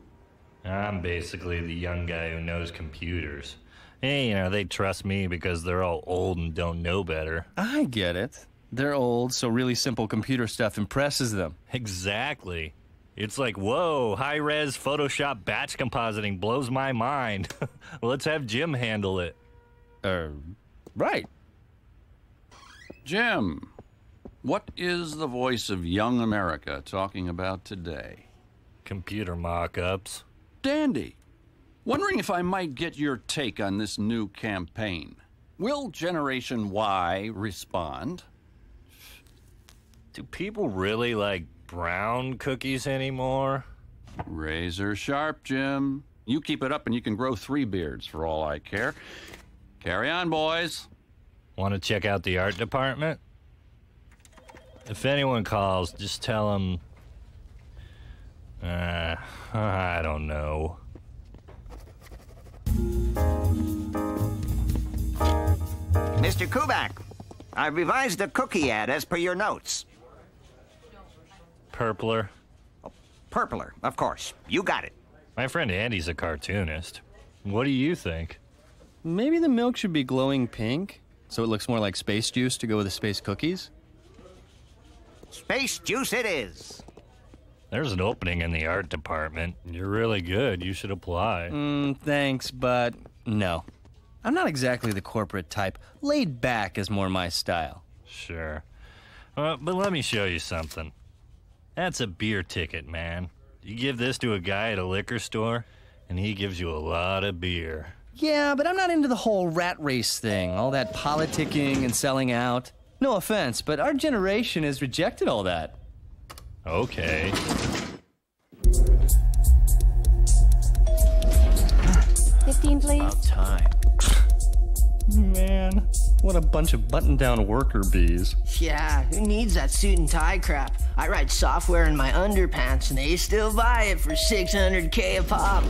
I'm basically the young guy who knows computers. Hey, you know, they trust me because they're all old and don't know better. I get it. They're old, so really simple computer stuff impresses them. Exactly. It's like, whoa, high res Photoshop batch compositing blows my mind. Let's have Jim handle it. Uh, right. Jim, what is the voice of young America talking about today? Computer mock ups. Dandy. Wondering if I might get your take on this new campaign. Will Generation Y respond? Do people really like brown cookies anymore? Razor sharp, Jim. You keep it up and you can grow three beards for all I care. Carry on, boys. Want to check out the art department? If anyone calls, just tell them. Uh, I don't know. Mr. Kubak, I revised the cookie ad as per your notes. Purpler. Oh, purpler, of course. You got it. My friend Andy's a cartoonist. What do you think? Maybe the milk should be glowing pink, so it looks more like space juice to go with the space cookies? Space juice it is. There's an opening in the art department. You're really good. You should apply. Mm, thanks, but no. I'm not exactly the corporate type. Laid back is more my style. Sure. Uh, but let me show you something. That's a beer ticket, man. You give this to a guy at a liquor store, and he gives you a lot of beer. Yeah, but I'm not into the whole rat race thing, all that politicking and selling out. No offense, but our generation has rejected all that. Okay. Fifteen, please. About time. Man, what a bunch of button down worker bees. Yeah, who needs that suit and tie crap? I write software in my underpants and they still buy it for 600k a pop.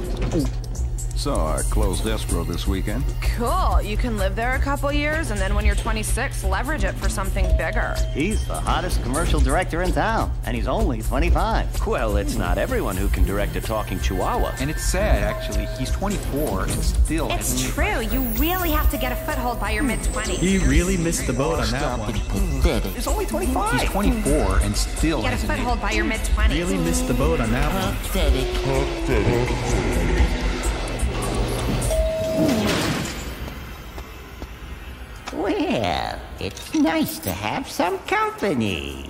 So I closed escrow this weekend. Cool. You can live there a couple years, and then when you're 26, leverage it for something bigger. He's the hottest commercial director in town, and he's only 25. Well, it's not everyone who can direct a talking chihuahua. And it's sad, actually. He's 24 and still It's hasn't- true. You really have to get a foothold by your mid 20s. He really missed the boat on that one. It's only 25. He's 24 and still Get a foothold by your mid 20s. really missed the boat on that one. Well, it's nice to have some company.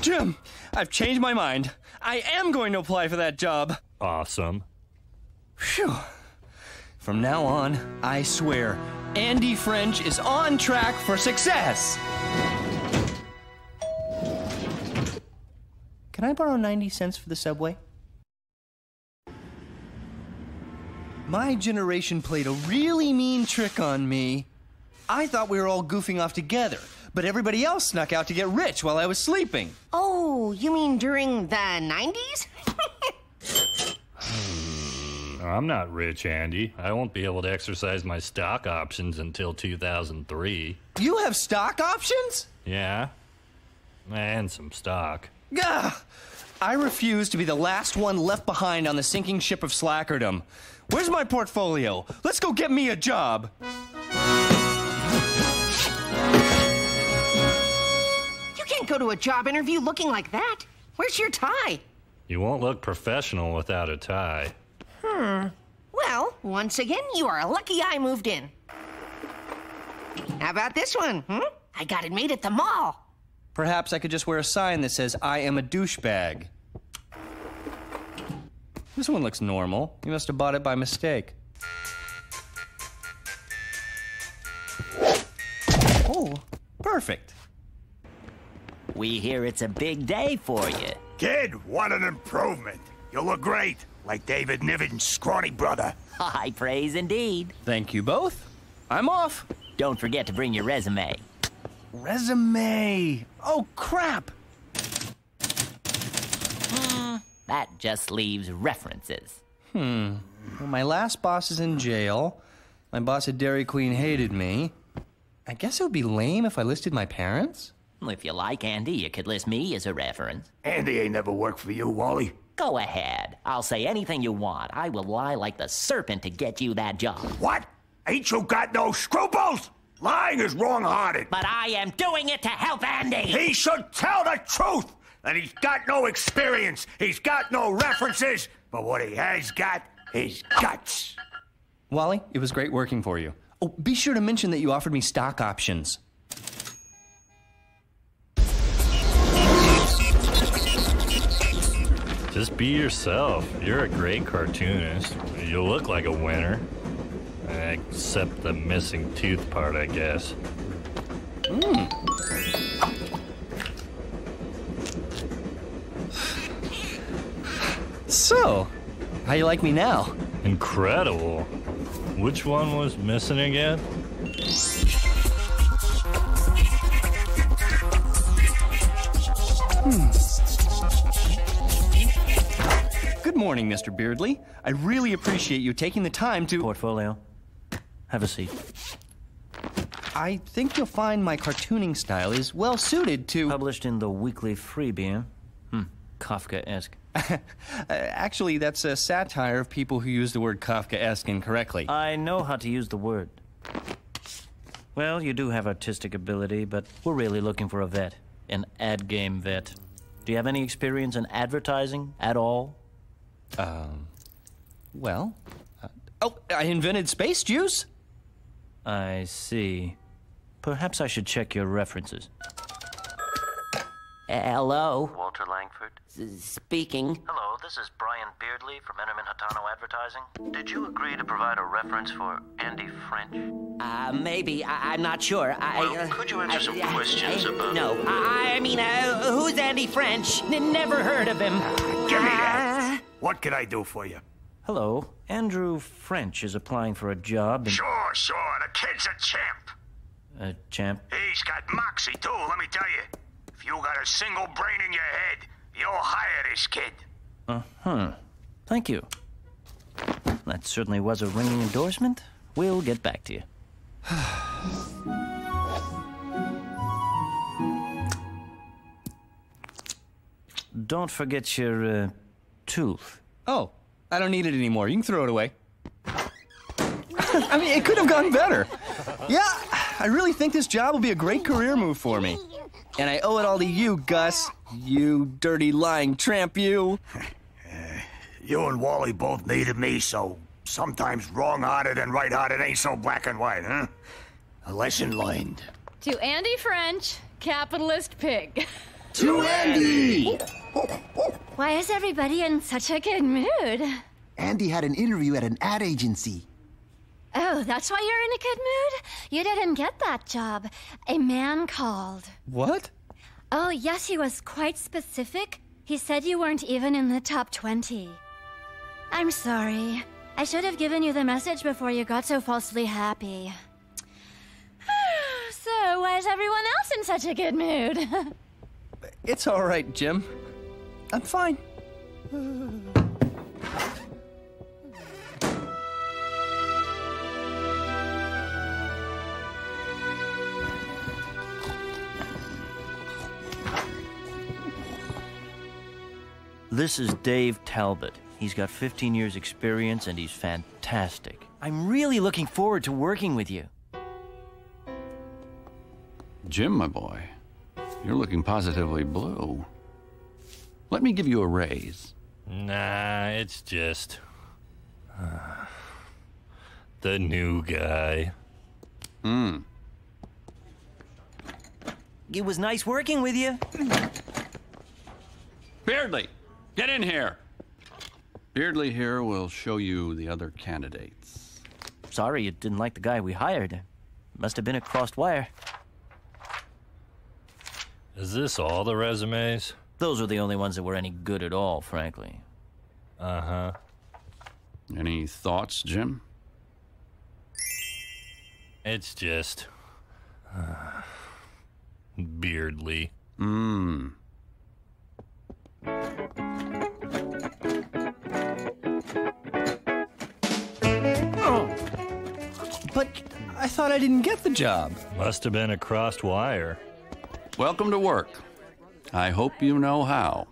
Jim, I've changed my mind. I am going to apply for that job. Awesome. Phew. From now on, I swear, Andy French is on track for success. Can I borrow 90 cents for the subway? My generation played a really mean trick on me. I thought we were all goofing off together, but everybody else snuck out to get rich while I was sleeping. Oh, you mean during the 90s? Hmm, I'm not rich, Andy. I won't be able to exercise my stock options until 2003. You have stock options? Yeah. And some stock. Gah! I refuse to be the last one left behind on the sinking ship of slackerdom. Where's my portfolio? Let's go get me a job. You can't go to a job interview looking like that. Where's your tie? You won't look professional without a tie. Hmm. Well, once again, you are a lucky I moved in. How about this one, hmm? I got it made at the mall. Perhaps I could just wear a sign that says, I am a douchebag. This one looks normal. You must have bought it by mistake. Oh, perfect. We hear it's a big day for you. Kid, what an improvement. You look great, like David Niven's scrawny brother. High praise indeed. Thank you both. I'm off. Don't forget to bring your resume. Resume. Oh, crap. That just leaves references. Hmm. Well, my last boss is in jail. My boss at Dairy Queen hated me. I guess it would be lame if I listed my parents. If you like Andy, you could list me as a reference. Andy ain't never worked for you, Wally. Go ahead. I'll say anything you want. I will lie like the serpent to get you that job. What? Ain't you got no scruples? Lying is wrong-hearted. But I am doing it to help Andy. He should tell the truth. That he's got no experience. He's got no references. But what he has got is guts. Wally, it was great working for you. Oh, be sure to mention that you offered me stock options. Just be yourself. You're a great cartoonist. You look like a winner. Except the missing tooth part, I guess. Mm. So, how you like me now? Incredible. Which one was missing again? Hmm. Good morning, Mr. Beardley. I really appreciate you taking the time to. Portfolio. Have a seat. I think you'll find my cartooning style is well suited to. Published in the Weekly Freebie. Hmm. Kafka esque. Actually, that's a satire of people who use the word Kafka-esque incorrectly. I know how to use the word. Well, you do have artistic ability, but we're really looking for a vet. An ad game vet. Do you have any experience in advertising at all? Um, well, uh, oh, I invented space juice. I see. Perhaps I should check your references. Hello? Walter Langford? S- speaking. Hello, this is Brian Beardley from Enterman Hatano Advertising. Did you agree to provide a reference for Andy French? Uh, maybe. I- am not sure. I, Well, uh, could you answer I- some I- questions I- about- No. I, I mean, uh, who's Andy French? N- never heard of him. Give me that. What can I do for you? Hello. Andrew French is applying for a job in. Sure, sure. The kid's a champ. A champ? He's got moxie, too, let me tell you. If you got a single brain in your head, you'll hire this kid. Uh huh. Thank you. That certainly was a ringing endorsement. We'll get back to you. Don't forget your uh, tooth. Oh, I don't need it anymore. You can throw it away. I mean, it could have gone better. Yeah, I really think this job will be a great career move for me. And I owe it all to you, Gus. You dirty lying tramp, you. You and Wally both needed me, so sometimes wrong-hearted and right-hearted ain't so black and white, huh? A lesson learned. To Andy French, capitalist pig. To Andy! Why is everybody in such a good mood? Andy had an interview at an ad agency. Oh, that's why you're in a good mood? You didn't get that job. A man called. What? Oh, yes, he was quite specific. He said you weren't even in the top 20. I'm sorry. I should have given you the message before you got so falsely happy. so, why is everyone else in such a good mood? It's all right, Jim. I'm fine. This is Dave Talbot. He's got 15 years' experience and he's fantastic. I'm really looking forward to working with you. Jim, my boy, you're looking positively blue. Let me give you a raise. Nah, it's just. the new guy. Hmm. It was nice working with you. Beardley, get in here. Beardley here will show you the other candidates. Sorry you didn't like the guy we hired. Must have been a crossed wire. Is this all the resumes? Those were the only ones that were any good at all, frankly. Uh huh. Any thoughts, Jim? It's just. Beardley. Mmm. Oh. But I thought I didn't get the job. Must have been a crossed wire. Welcome to work. I hope you know how.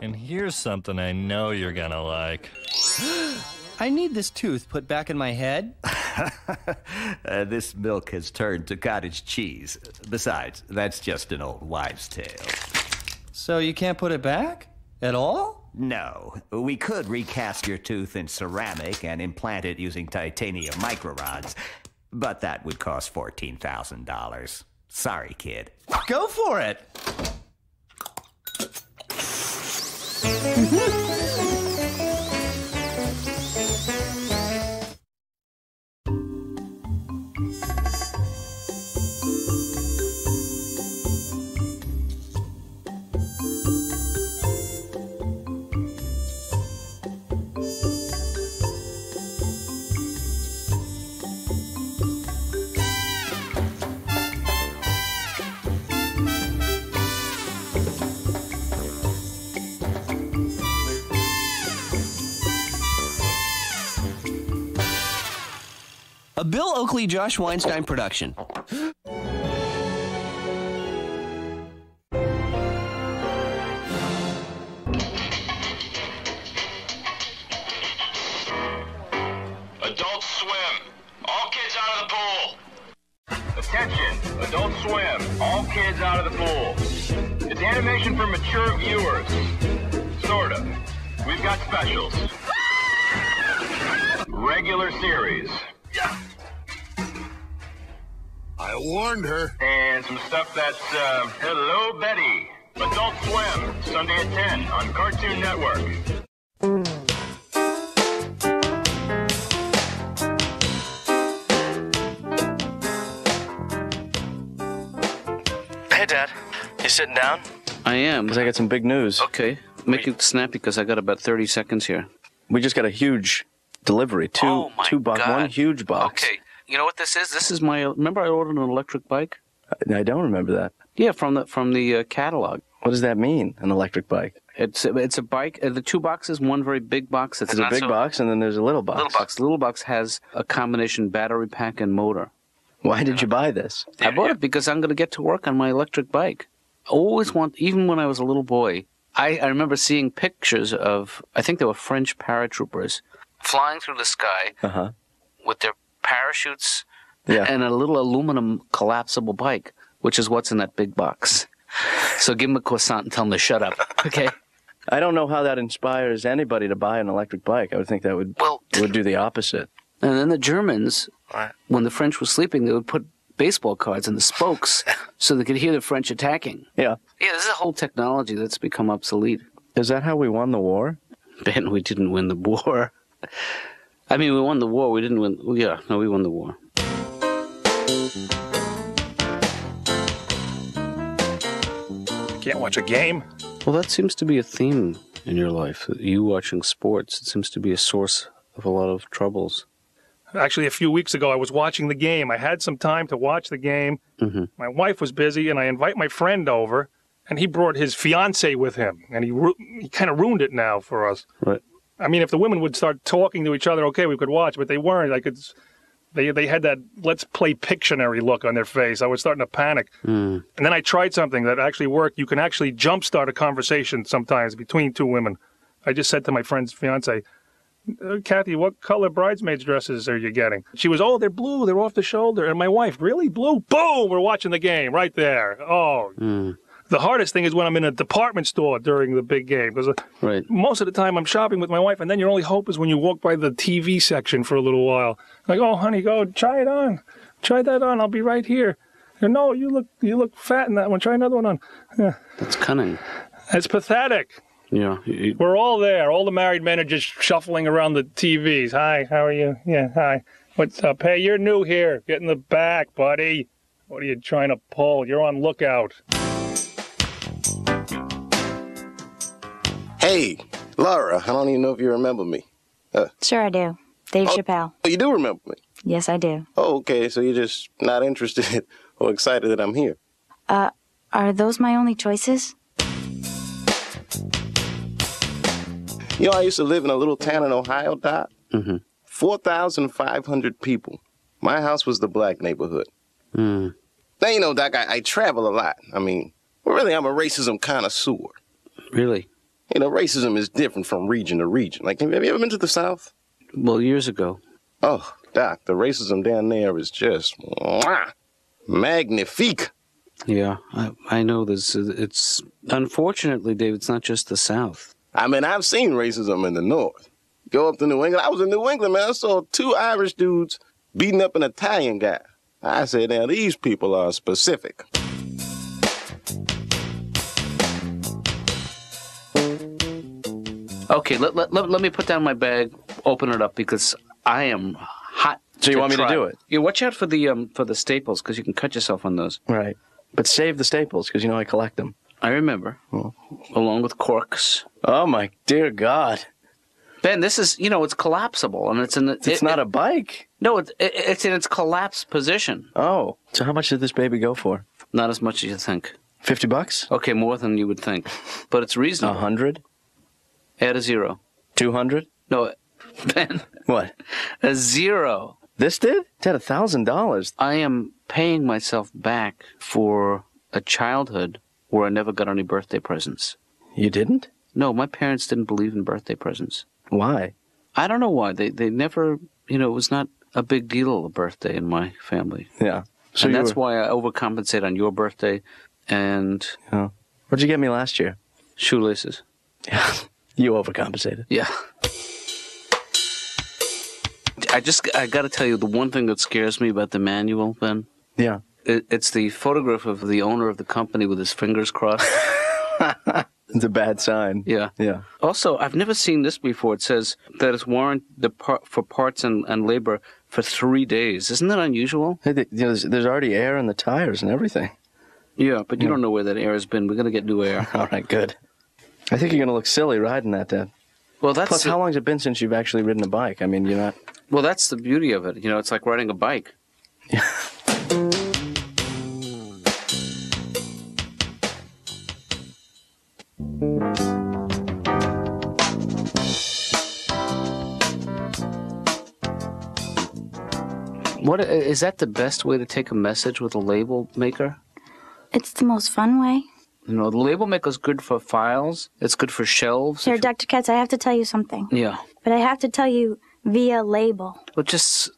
And here's something I know you're gonna like. I need this tooth put back in my head. Uh, this milk has turned to cottage cheese. Besides, that's just an old wives' tale. So you can't put it back? At all? No. We could recast your tooth in ceramic and implant it using titanium microrods, but that would cost $14,000. Sorry, kid. Go for it! Mm-hmm. Bill Oakley Josh Weinstein production. Adult Swim. All kids out of the pool. Attention, Adult Swim. All kids out of the pool. It's animation for mature viewers. Sort of. We've got specials. Warned her. And some stuff that's, uh, Hello Betty. Adult Swim, Sunday at 10 on Cartoon Network. Hey, Dad. You sitting down? I am. Because I got some big news. Okay. Make it snappy because I got about 30 seconds here. We just got a huge delivery. Two, Oh, my two box, God. one huge box. Okay. You know what this is? This is my. Remember, I ordered an electric bike. I don't remember that. Yeah, from the from the uh, catalog. What does that mean? An electric bike? It's it's a bike. Uh, the two boxes. One very big box. That's There's a big so- box and then there's a little box. Little box. The little box has a combination battery pack and motor. Why did you buy this? I bought it because I'm going to get to work on my electric bike. I always want, even when I was a little boy, I, I remember seeing pictures of, I think they were French paratroopers, flying through the sky Uh huh. with their parachutes Yeah. and a little aluminum collapsible bike, which is what's in that big box. So give him a croissant and tell him to shut up, okay? I don't know how that inspires anybody to buy an electric bike. I would think that would would do the opposite. And then the Germans, when the French were sleeping, they would put baseball cards in the spokes so they could hear the French attacking. Yeah. Yeah, this is a whole technology that's become obsolete. Is that how we won the war? Ben, we didn't win the war. I mean, we won the war. We didn't win. Yeah, no, we won the war. Can't watch a game? Well, that seems to be a theme in your life. You watching sports, it seems to be a source of a lot of troubles. Actually, a few weeks ago, I was watching the game. I had some time to watch the game. Mm-hmm. My wife was busy, and I invite my friend over, and he brought his fiance with him, and he ru- he kind of ruined it now for us. Right. I mean, if the women would start talking to each other, okay, we could watch, but they weren't. Like it's they they had that let's play Pictionary look on their face. I was starting to panic. Mm. And then I tried something that actually worked. You can actually jumpstart a conversation sometimes between two women. I just said to my friend's fiance, uh, Kathy, what color bridesmaids dresses are you getting? She was, oh, they're blue. They're off the shoulder. And my wife, really blue? Boom! We're watching the game right there. Oh. Mm. The hardest thing is when I'm in a department store during the big game because uh, Right. most of the time I'm shopping with my wife, and then your only hope is when you walk by the TV section for a little while. Like, oh, honey, go try it on, try that on. I'll be right here. And, no, you look you look fat in that one. Try another one on. Yeah. That's cunning. That's pathetic. Yeah. you- We're all there. All the married men are just shuffling around the TVs. Hi, how are you? Yeah, hi. What's up? Hey, you're new here. Get in the back, buddy. What are you trying to pull? You're on lookout. Hey, Laura, I don't even know if you remember me. Uh, Sure, I do. Dave Chappelle. oh, you do remember me? Yes, I do. Oh, okay, so you're just not interested or excited that I'm here. Uh, are those my only choices? You know, I used to live in a little town in Ohio, Doc. Mm-hmm. 4,500 people. My house was the black neighborhood. Mm. Now, you know, Doc, I, I travel a lot. I mean, well, really, I'm a racism connoisseur. Really? You know, racism is different from region to region. Like, have you ever been to the South? Well, years ago. Oh, Doc, the racism down there is just mwah, magnifique. Yeah, I, I know this. Uh, it's unfortunately, Dave. It's not just the South. I mean, I've seen racism in the North. Go up to New England. I was in New England, man. I saw two Irish dudes beating up an Italian guy. I said, now these people are specific. Okay, let, let, let, let me put down my bag, open it up because I am hot. So you want me to do it? Yeah, watch out for the um for the staples because you can cut yourself on those. Right. But save the staples because you know I collect them. I remember, along with corks. Oh my dear God! Ben, this is you know it's collapsible and it's in the, It's not a bike. No, it, it, it's in its collapsed position. Oh, so how much did this baby go for? Not as much as you think. Fifty bucks? Okay, more than you would think, but it's reasonable. A hundred? Add a zero. Two hundred? No, Ben. What? A zero. This did? It had a thousand dollars. I am paying myself back for a childhood where I never got any birthday presents. You didn't? No, my parents didn't believe in birthday presents. Why? I don't know why. They they never, you know, it was not a big deal a birthday in my family. Yeah. So and that's were- why I overcompensate on your birthday and Yeah. What'd you get me last year? shoelaces. Yeah. You overcompensated. Yeah. I just I got to tell you the one thing that scares me about the manual, Ben. Yeah. It, it's the photograph of the owner of the company with his fingers crossed. It's a bad sign. Yeah. Yeah. Also, I've never seen this before. It says that it's warrant the par- for parts and, and labor for three days. Isn't that unusual? Hey, th- there's, there's already air in the tires and everything. Yeah, but you don't know where that air has been. We're gonna get new air. All right, good. I think you're gonna look silly riding that, Dad. Well, that's Plus, the- how long's it been since you've actually ridden a bike? I mean, you're not. Well, that's the beauty of it. You know, it's like riding a bike. What i- is that the best way to take a message with a label maker? It's the most fun way. You know, the label maker's good for files. It's good for shelves. Here, Dr. Katz, I have to tell you something. Yeah. But I have to tell you via label. But just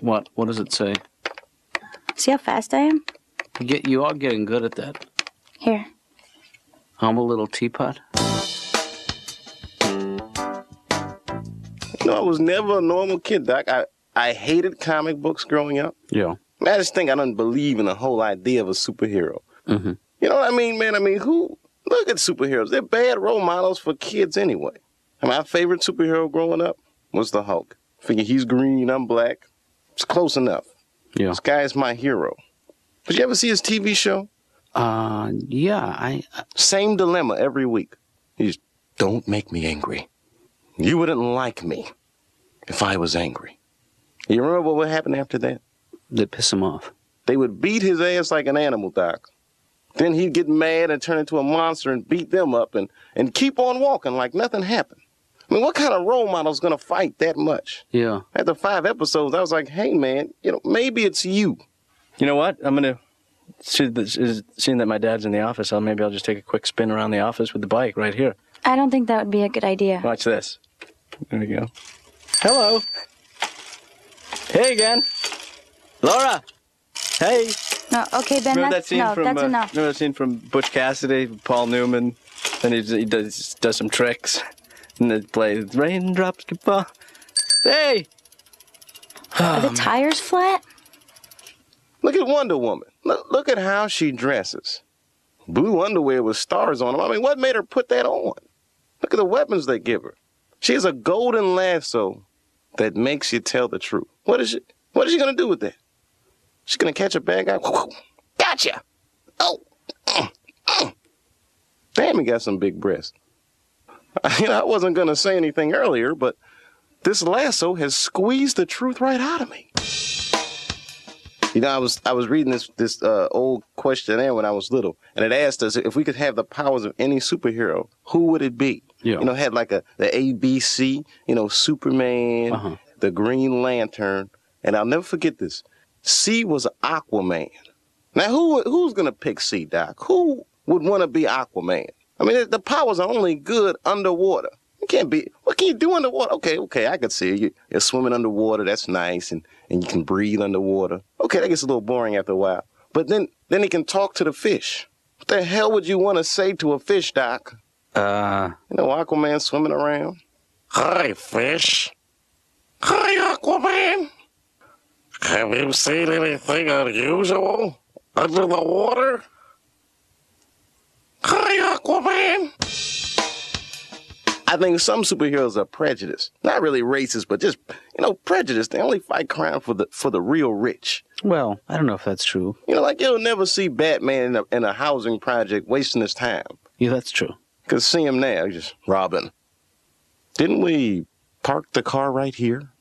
what? What does it say? See how fast I am? You get you are getting good at that. Here. Humble little teapot. You know, I was never a normal kid, Doc. I, I hated comic books growing up. Yeah. I just think I don't believe in the whole idea of a superhero. Mm-hmm. You know what I mean, man? I mean, who? Look at superheroes. They're bad role models for kids anyway. And my favorite superhero growing up was the Hulk. Figure he's green, I'm black. It's close enough. Yeah. This guy's my hero. Did you ever see his TV show? Uh, yeah, I. Same dilemma every week. Just don't make me angry. You wouldn't like me if I was angry. You remember what would happen after that? They'd piss him off. They would beat his ass like an animal, Doc. Then he'd get mad and turn into a monster and beat them up and, and keep on walking like nothing happened. I mean, what kind of role model is gonna fight that much? Yeah. After five episodes, I was like, hey man, you know, maybe it's you. You know what? I'm gonna see this seeing that my dad's in the office. I'll maybe I'll just take a quick spin around the office with the bike right here. I don't think that would be a good idea. Watch this. There we go. Hello. Hey again. Laura. Hey. No, okay, Ben, remember that scene no, from that's uh, enough. remember that scene from Butch Cassidy, Paul Newman, and he, he does does some tricks, and they play raindrops can fall. Hey. Are the tires flat? Look at Wonder Woman. Look, look at how she dresses. Blue underwear with stars on them. I mean, what made her put that on? Look at the weapons they give her. She has a golden lasso that makes you tell the truth. What is she? What is she gonna do with that? She's gonna catch a bad guy. Gotcha. Oh. Mm, mm. Damn, he got some big breasts. You know, I wasn't gonna say anything earlier, but this lasso has squeezed the truth right out of me. You know, I was I was reading this this uh, old questionnaire when I was little, and it asked us if we could have the powers of any superhero, who would it be? Yeah. You know, had like a the ABC, you know, Superman, Uh-huh. the Green Lantern, and I'll never forget this. C was Aquaman. Now, who who's gonna pick C, Doc? Who would want to be Aquaman? I mean, the powers are only good underwater. You can't be. What can you do underwater? Okay, okay, I could see. You, you're swimming underwater. That's nice, and and you can breathe underwater. Okay, that gets a little boring after a while. But then then he can talk to the fish. What the hell would you want to say to a fish, Doc? Uh, You know, Aquaman swimming around. Hi, fish. Hi, Aquaman. Have you seen anything unusual under the water? Hi, Aquaman. I think some superheroes are prejudiced. Not really racist, but just, you know, prejudiced. They only fight crime for the for the real rich. well, I don't know if that's true. You know, like you'll never see Batman in a, in a housing project wasting his time. Yeah, that's true. Cause see him now, he's just robbing. Didn't we park the car right here?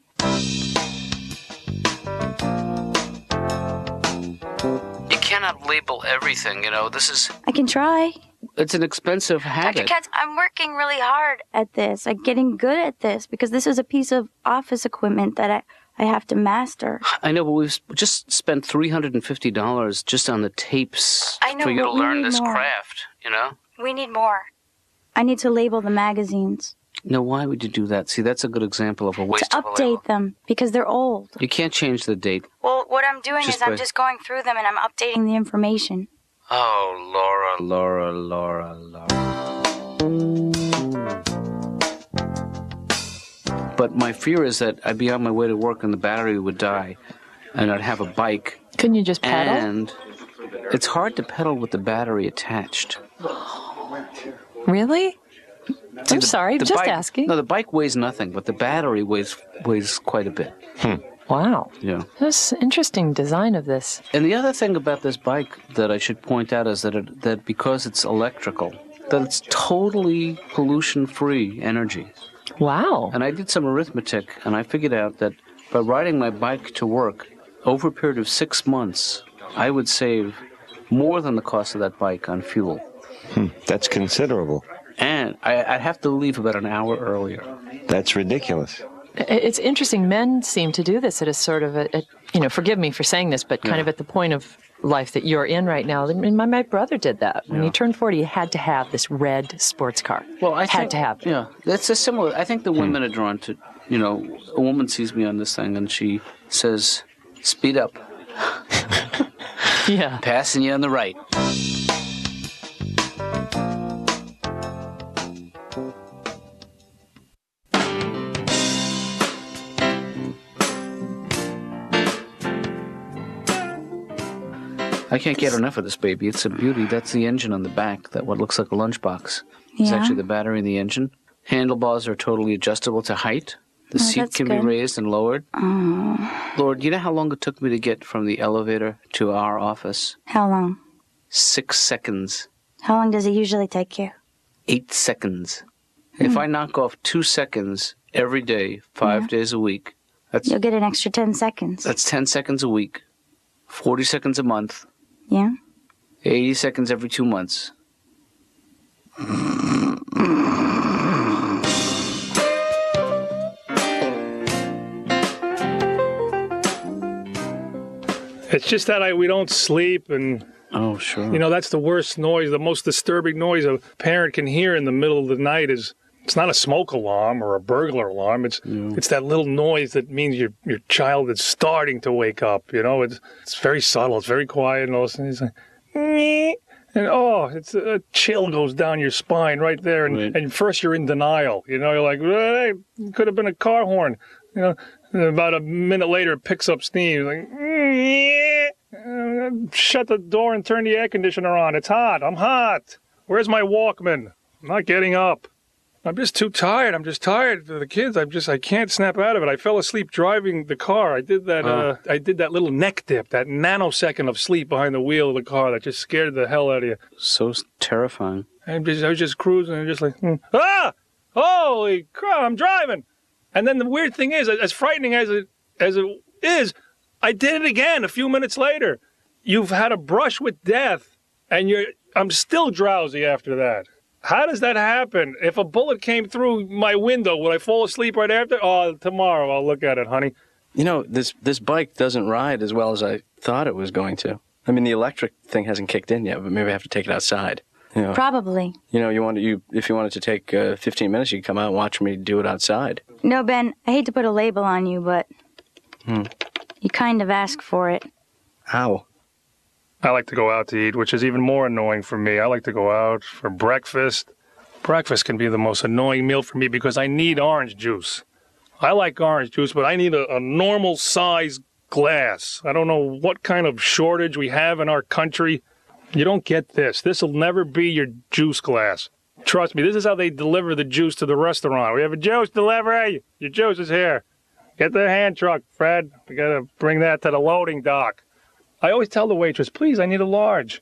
Label everything. You know, this is I can try. it's an expensive Dr. Katz, I'm working really hard at this. I'm getting good at this because this is a piece of office equipment that I, I have to master. I know, but we've just spent three hundred and fifty dollars just on the tapes I know, for you to learn this more. craft. You know. We need more. I need to label the magazines No, why would you do that? See, that's a good example of a to waste of a label. update them because they're old. You can't change the date. Well, what I'm doing Just is I'm just going through them and I'm updating the information. Oh, Laura, Laura, Laura, Laura. But my fear is that I'd be on my way to work and the battery would die, and I'd have a bike. Couldn't you just pedal? And it's hard to pedal with the battery attached. Really? See, I'm the- sorry, the just bike- asking. No, the bike weighs nothing, but the battery weighs weighs quite a bit. Wow. Yeah. That's interesting design of this. And the other thing about this bike that I should point out is that it, that because it's electrical, that it's totally pollution-free energy. Wow. And I did some arithmetic, and I figured out that by riding my bike to work over a period of six months, I would save more than the cost of that bike on fuel. Hmm, that's considerable. And I, I'd have to leave about an hour earlier. That's ridiculous. It's interesting. Men seem to do this at a sort of a, a you know, forgive me for saying this, but kind Yeah. of at the point of life that you're in right now. I mean, my, my brother did that. When he turned 40, he had to have this red sports car. Well, I had think, to have it. Yeah, that's a similar. I think the hmm. women are drawn to, you know, a woman sees me on this thing and she says, "Speed up." yeah. Passing you on the right. I can't get enough of this baby. It's a beauty. That's the engine on the back. That what looks like a lunchbox. It's actually the battery in the engine. Handlebars are totally adjustable to height. The Oh, seat can be raised and lowered. Oh, Lord, you know how long it took me to get from the elevator to our office? how long? six seconds. How long does it usually take you? Eight seconds. Hmm. If I knock off two seconds every day, five days a week, that's You'll get an extra 10 seconds. that's ten seconds a week, forty seconds a month, Yeah? eighty seconds every two months. It's just that I we don't sleep and Oh, sure. you know that's the worst noise, the most disturbing noise a parent can hear in the middle of the night is it's not a smoke alarm or a burglar alarm. It's it's that little noise that means your your child is starting to wake up. You know, it's it's very subtle, it's very quiet, and all of a sudden it's like, and oh, it's a chill goes down your spine right there, and, and first you're in denial. You know, you're like, hey, could have been a car horn. You know, and about a minute later it picks up steam. You're like, "Uh, shut the door and turn the air conditioner on. It's hot. I'm hot. Where's my Walkman? I'm not getting up. I'm just too tired. I'm just tired of the kids. I'm just I can't snap out of it. I fell asleep driving the car. I did that. Uh, I did that little neck dip, that nanosecond of sleep behind the wheel of the car that just scared the hell out of you. So terrifying. I'm just I was just cruising and just like hmm. ah holy crap I'm driving, and then the weird thing is as frightening as it as it is, I did it again a few minutes later. You've had a brush with death, and you're I'm still drowsy after that. How does that happen? If a bullet came through my window, would I fall asleep right after? Oh, tomorrow I'll look at it, honey. You know, this this bike doesn't ride as well as I thought it was going to. I mean, the electric thing hasn't kicked in yet, but maybe I have to take it outside. You know, Probably. you know, you want to, you if you wanted to take uh, 15 minutes, you could come out and watch me do it outside. No, Ben, I hate to put a label on you, but Hmm. you kind of ask for it. How? I like to go out to eat, which is even more annoying for me. I like to go out for breakfast. Breakfast can be the most annoying meal for me because I need orange juice. I like orange juice, but I need a, a normal size glass. I don't know what kind of shortage we have in our country. You don't get this. This will never be your juice glass. Trust me, this is how they deliver the juice to the restaurant. We have a juice delivery. Your juice is here. Get the hand truck, Fred. We gotta bring that to the loading dock. I always tell the waitress, please, I need a large.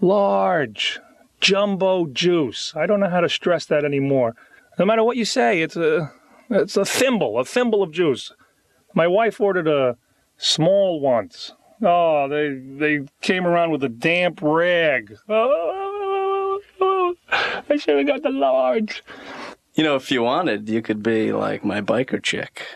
Large. Jumbo juice. I don't know how to stress that anymore. No matter what you say, it's a it's a thimble, a thimble of juice. My wife ordered a small once. Oh, they they came around with a damp rag. Oh, I should have got the large. You know, if you wanted, you could be like my biker chick.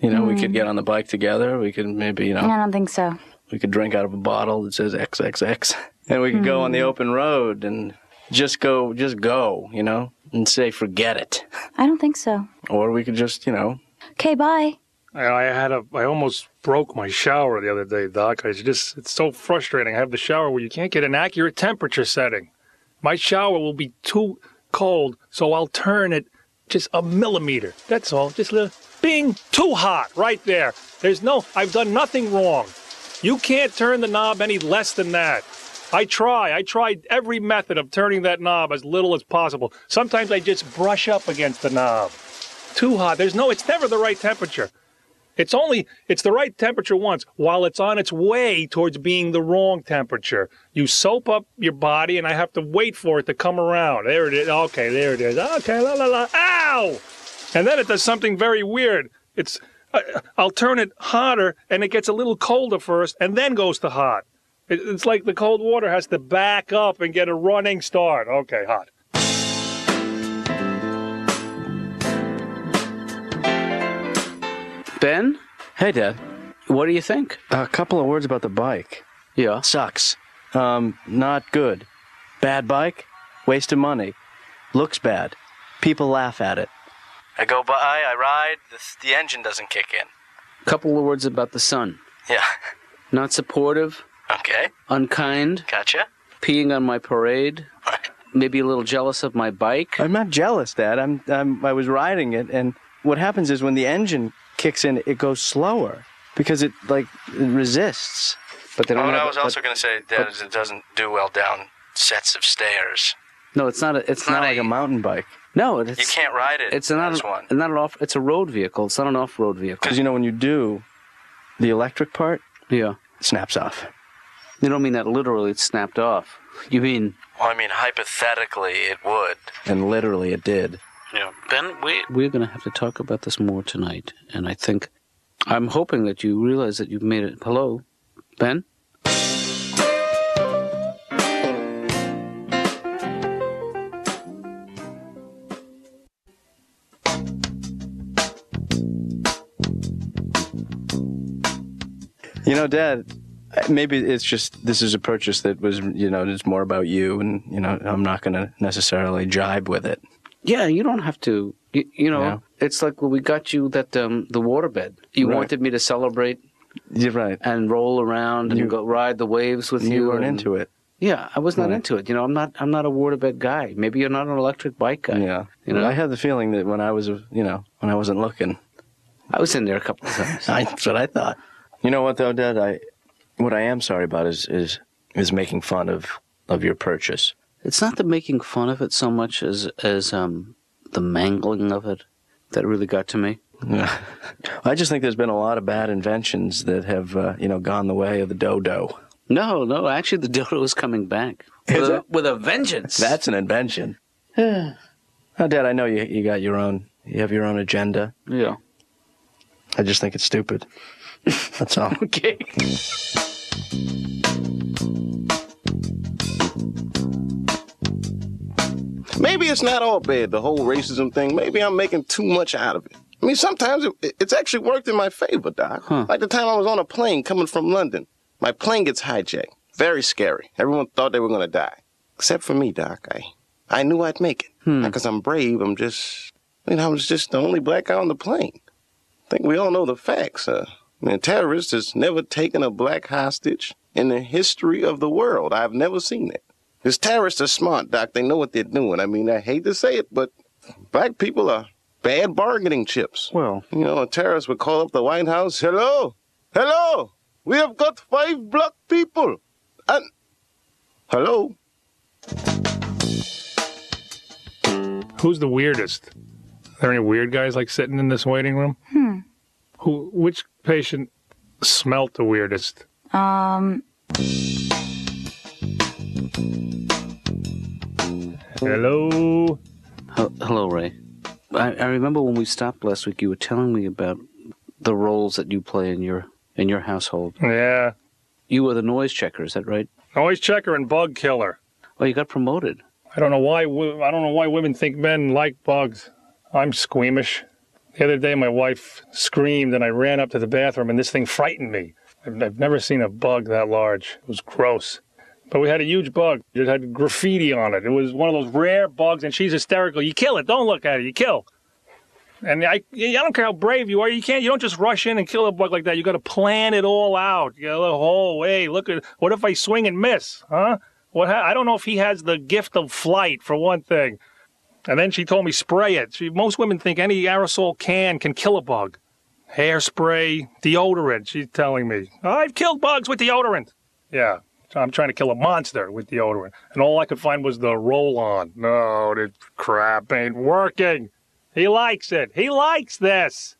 You know, we could Mm. get on the bike together. We could maybe, you know, I don't think so. We could drink out of a bottle that says XXX, and we could go on the Hmm. open road and just go, just go, you know, and say forget it. I don't think so. Or we could just, you know, Okay, bye. I I had a I almost broke my shower the other day, Doc. It's just it's so frustrating. I have the shower where you can't get an accurate temperature setting. My shower will be too cold, so I'll turn it just a millimeter. That's all. Just a little bing too hot right there. There's no I've done nothing wrong. You can't turn the knob any less than that. I try. I tried every method of turning that knob as little as possible. Sometimes I just brush up against the knob. Too hot. There's no it's never the right temperature. It's only it's the right temperature once while it's on its way towards being the wrong temperature. You soap up your body and I have to wait for it to come around. There it is. Okay, there it is. Okay, la la la. Ow! And then it does something very weird. It's I'll turn it hotter and it gets a little colder first and then goes to hot. It's like the cold water has to back up and get a running start. Okay, hot. Ben? Hey, Dad. What do you think? A couple of words about the bike. Yeah. Sucks. Um, not good. Bad bike. Waste of money. Looks bad. People laugh at it. I go by, I ride, the, the engine doesn't kick in. Couple of words about the son. Yeah. Not supportive. Okay. Unkind. Gotcha. Peeing on my parade. Maybe a little jealous of my bike. I'm not jealous, Dad. I'm, I'm I was riding it, and what happens is when the engine kicks in, it goes slower because it like it resists. But they don't Oh, have- I was also going to say, Dad, is it doesn't do well down sets of stairs. No, it's not. A, it's, It's not like a mountain bike. No, it's, You can't ride it It's not an, one. not an off. It's a road vehicle. It's not an off-road vehicle. Because you know when you do, the electric part, yeah, It snaps off. You don't mean that literally it's snapped off. You mean Well, I mean, hypothetically, it would. And literally, it did. Yeah, Ben, we we're going to have to talk about this more tonight, and I think I'm hoping that you realize that you've made it. Hello, Ben. You know, Dad, maybe it's just this is a purchase that was, you know, it's more about you, and you know, I'm not going to necessarily jibe with it. Yeah, you don't have to. You, you know, Yeah. it's like when we got you that um, the waterbed. You Right. wanted me to celebrate. You're right. And roll around and You- go ride the waves with You you. weren't and- into it. Yeah, I was not Right. into it. You know, I'm not. I'm not a waterbed guy. Maybe you're not an electric bike guy. Yeah. You know, I had the feeling that when I was, you know, when I wasn't looking, I was in there a couple of times. I, that's what I thought. You know what though, Dad? I, what I am sorry about is is is making fun of of your purchase. It's not the making fun of it so much as as um the mangling of it that really got to me. Yeah. I just think there's been a lot of bad inventions that have, uh, you know, gone the way of the dodo. No, no, actually, the dodo is coming back with, Is a, it? with a vengeance. That's an invention. Yeah. Oh, Dad, I know you you got your own, you have your own agenda. Yeah. I just think it's stupid. That's all. okay. Maybe it's not all bad, the whole racism thing. Maybe I'm making too much out of it. I mean, sometimes it, it's actually worked in my favor, Doc. Like the time I was on a plane coming from London. My plane gets hijacked. Very scary. Everyone thought they were going to die. Except for me, Doc. I, I knew I'd make it. Not because I'm brave. I'm just, I mean, I was just the only black guy on the plane. I think we all know the facts. Uh, I mean, a terrorist has never taken a black hostage in the history of the world. I've never seen it. These terrorists are smart, Doc. They know what they're doing. I mean, I hate to say it, but black people are bad bargaining chips. Well, you know, a terrorist would call up the White House. Hello, hello. We have got five black people, and hello. Who's the weirdest? Are there any weird guys like sitting in this waiting room? Hmm. Who? Which patient smelt the weirdest? Um. Hello. Hello, Ray. I, I remember when we stopped last week. You were telling me about the roles that you play in your in your household. Yeah. You were the noise checker. Is that right? Noise checker and bug killer. Oh, you got promoted. I don't know why. I don't know why women think men like bugs. I'm squeamish. The other day, my wife screamed, and I ran up to the bathroom, and this thing frightened me. I've, never seen a bug that large. It was gross. But we had a huge bug. It had graffiti on it. It was one of those rare bugs, and she's hysterical. You kill it. Don't look at it. You kill. And I, I don't care how brave you are. You can't. You don't just rush in and kill a bug like that. You got to plan it all out. You got the whole way. Look at what if I swing and miss? Huh? What? Ha- I don't know if he has the gift of flight for one thing. And then she told me spray it. She, most women think any aerosol can can kill a bug. Hairspray, deodorant. She's telling me I've killed bugs with deodorant. Yeah, I'm trying to kill a monster with deodorant, and all I could find was the roll-on. No, this crap ain't working. He likes it. He likes this.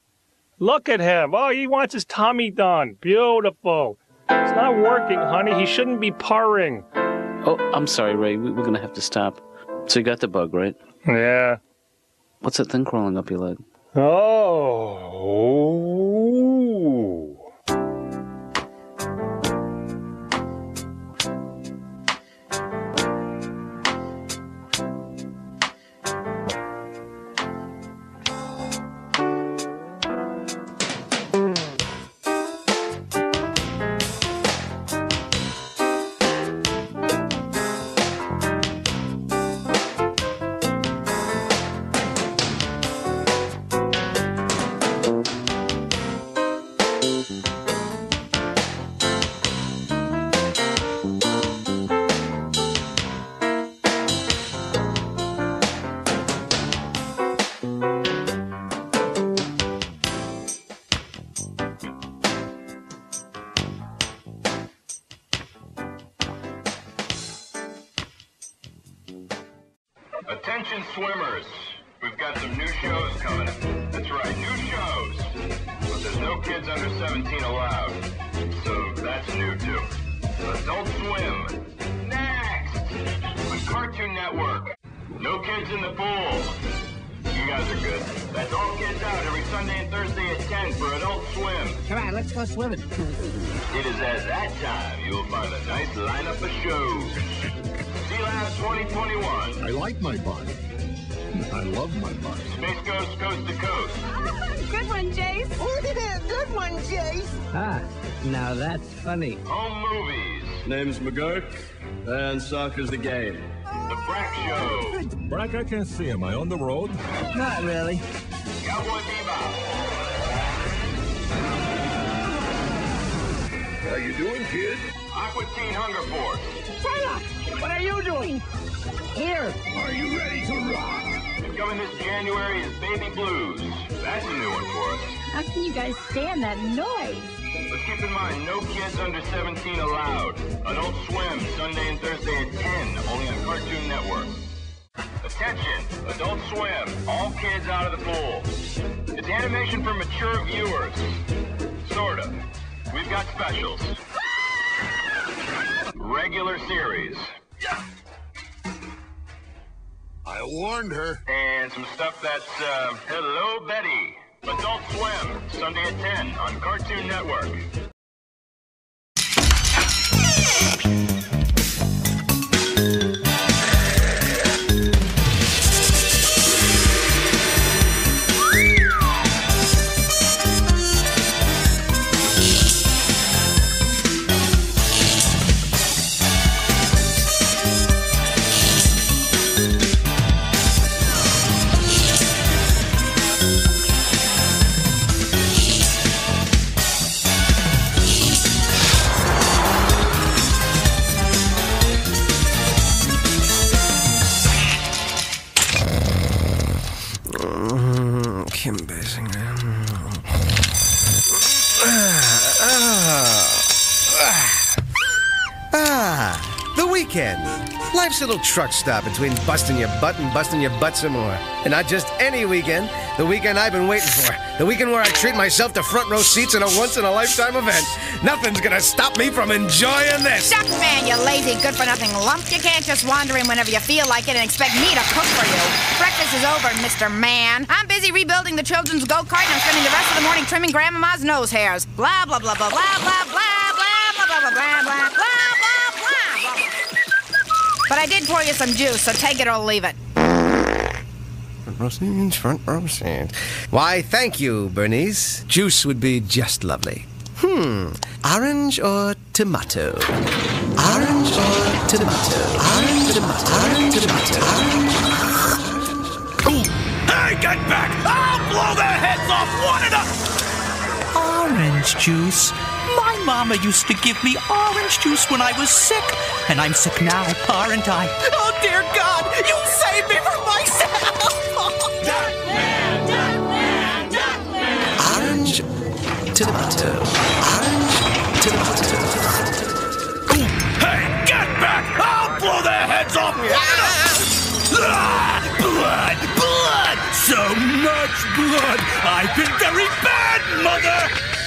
Look at him. Oh, he wants his tummy done. Beautiful. It's not working, honey. He shouldn't be purring. Oh, I'm sorry, Ray. We, we're gonna have to stop. So you got the bug, right? Yeah. What's that thing crawling up your leg? Oh. And soccer's the game. The Brak Show. Brak, I can't see. Am I on the road? Not really. Cowboy Bebop. How you doing, kid? Aqua Teen Hunger Force. Taylor, what are you doing? Here. Are you ready to rock? Coming this January is Baby Blues. That's a new one for us. How can you guys stand that noise? But keep in mind, no kids under 17 allowed. Adult Swim, Sunday and Thursday at 10, only on Cartoon Network. Attention, Adult Swim, all kids out of the pool. It's animation for mature viewers. Sort of. We've got specials. Regular series. I warned her. And some stuff that's, uh, Hello Betty. Adult Swim, Sunday at 10 on Cartoon Network. A little truck stop between busting your butt and busting your butt some more. And not just any weekend, the weekend I've been waiting for. The weekend where I treat myself to front row seats in a once in a lifetime event. Nothing's gonna stop me from enjoying this. Duck man, you lazy, good for nothing lump. You can't just wander in whenever you feel like it and expect me to cook for you. Breakfast is over, Mr. Man. I'm busy rebuilding the children's go kart and I'm spending the rest of the morning trimming grandmama's nose hairs. Blah, blah, blah, blah, blah, blah, blah, But I did pour you some juice, so take it or leave it. Front row seats, front row seats. Why, thank you, Bernice. Juice would be just lovely. Hmm, orange or tomato? Orange or tomato? Orange, tomato, orange, tomato, orange. Hey, get back! I'll blow their heads off one at a... Orange juice. Mama used to give me orange juice when I was sick, and I'm sick now, aren't I? Oh, dear God, you saved me from myself! Orange, tomato, orange, tomato. Hey, get back! I'll blow their heads off one at a... Ah, blood, blood! So much blood! I've been very bad, Mother!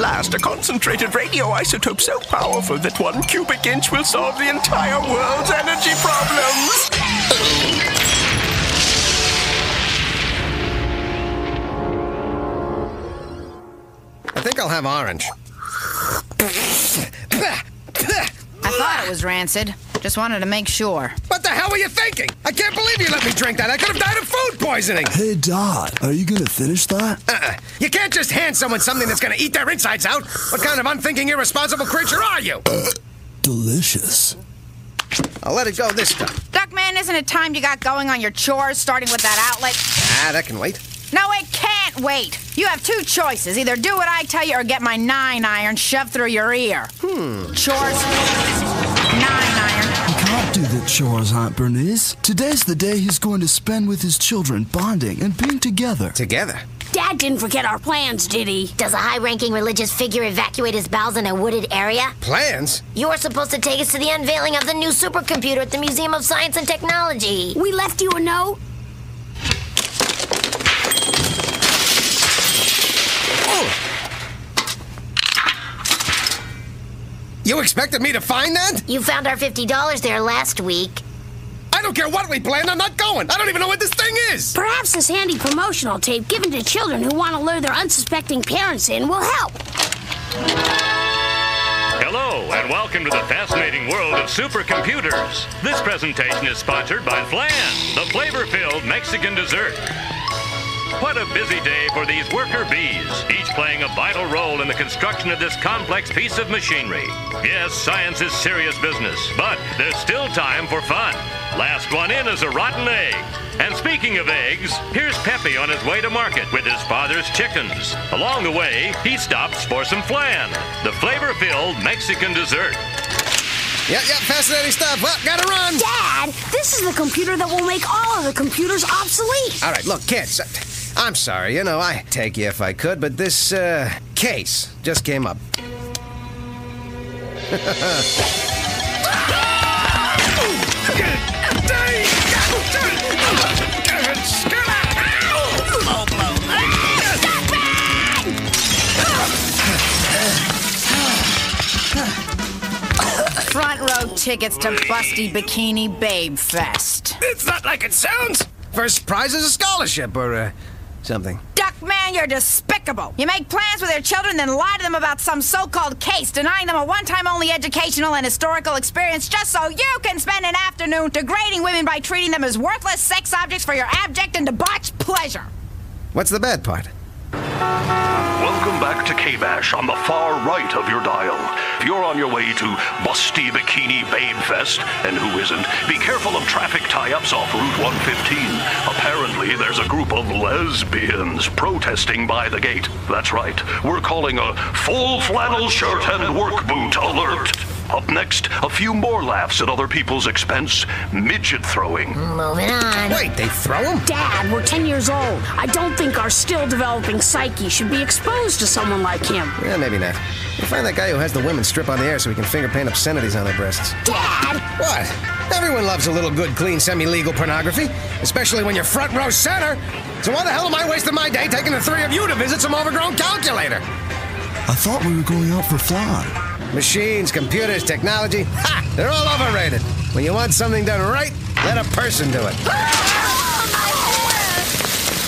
Eureka! Last, a concentrated radioisotope so powerful that one cubic inch will solve the entire world's energy problems! I think I'll have orange. I thought it was rancid. Just wanted to make sure. What the hell were you thinking? I can't believe you let me drink that. I could have died of food poisoning. Hey, Dot, are you gonna finish that? Uh-uh. You can't just hand someone something that's gonna eat their insides out. What kind of unthinking, irresponsible creature are you? Delicious. I'll let it go this time. Duckman, isn't it time you got going on your chores, starting with that outlet? Ah, that can wait. No, it can't wait. You have two choices. Either do what I tell you or get my nine iron shoved through your ear. Hmm. Chores, do the chores, Aunt Bernice. Today's the day he's going to spend with his children, bonding and being together. Together? Dad didn't forget our plans, did he? Does a high ranking religious figure evacuate his bowels in a wooded area? Plans? You're supposed to take us to the unveiling of the new supercomputer at the Museum of Science and Technology. We left you a note? Oh, You expected me to find that? You found our $50 there last week. I don't care what we planned, I'm not going. I don't even know what this thing is. Perhaps this handy promotional tape given to children who want to lure their unsuspecting parents in will help. Hello, and welcome to the fascinating world of supercomputers. This presentation is sponsored by Flan, the flavor filled Mexican dessert. What a busy day for these worker bees, each playing a vital role in the construction of this complex piece of machinery. Yes, science is serious business, but there's still time for fun. Last one in is a rotten egg. And speaking of eggs, here's Pepe on his way to market with his father's chickens. Along the way, he stops for some flan, the flavor filled Mexican dessert. Yep, yep, fascinating stuff. Well, gotta run. Dad, this is the computer that will make all of the computers obsolete. All right, look, kids. I'm sorry, you know, I take you if I could, but this uh, case just came up. Front row tickets to Busty Bikini Babe Fest. It's not like it sounds. First prize is a scholarship or uh, something. Duckman, you're despicable. You make plans with your children, then lie to them about some so-called case, denying them a one-time only educational and historical experience just so you can spend an afternoon degrading women by treating them as worthless sex objects for your abject and debauched pleasure. What's the bad part? Welcome back to K-Bash on the far right of your dial. If you're on your way to Busty Bikini Babe Fest, and who isn't, be careful of traffic tie-ups off Route 115. Apparently, there's a group of lesbians protesting by the gate. That's right, we're calling a full flannel shirt and work boot alert. Up next, a few more laughs at other people's expense. Midget throwing. Moving on. Wait, they throw them? Dad, we're 10 years old. I don't think our still developing psyche should be exposed to someone like him. Yeah, maybe not. We'll find that guy who has the women strip on the air so we can finger paint obscenities on their breasts. Dad! What? Everyone loves a little good, clean, semi-legal pornography, especially when you're front row center. So why the hell am I wasting my day taking the three of you to visit some overgrown calculator? I thought we were going out for fly. Machines, computers, technology, ha! They're all overrated. When you want something done right, let a person do it.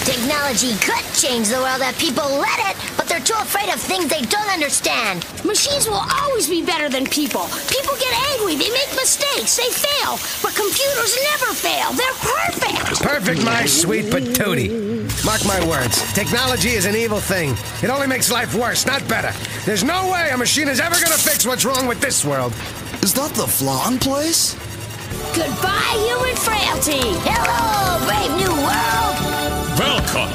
Technology could change the world if people let it, but they're too afraid of things they don't understand. Machines will always be better than people. People get angry, they make mistakes, they fail. But computers never fail. They're perfect. Perfect, my sweet patootie. Mark my words. Technology is an evil thing. It only makes life worse, not better. There's no way a machine is ever gonna fix what's wrong with this world. Is that the flan place? Goodbye, human frailty. Hello, brave new world. Welcome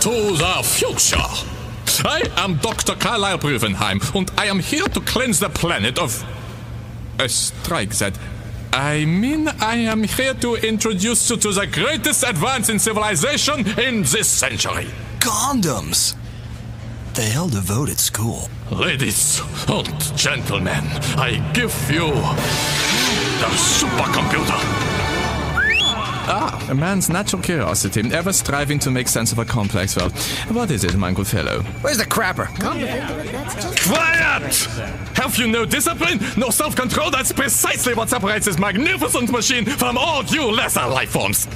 to the future. I am Dr. Carlyle Bruvenheim, and I am here to cleanse the planet of. A strike that. I mean, I am here to introduce you to the greatest advance in civilization in this century. Condoms. They held a vote at school. Ladies and gentlemen, I give you the supercomputer. Ah, a man's natural curiosity, ever striving to make sense of a complex world. What is it, my good fellow? Where's the crapper? Quiet! Have you no discipline, no self control? That's precisely what separates this magnificent machine from all you lesser life forms.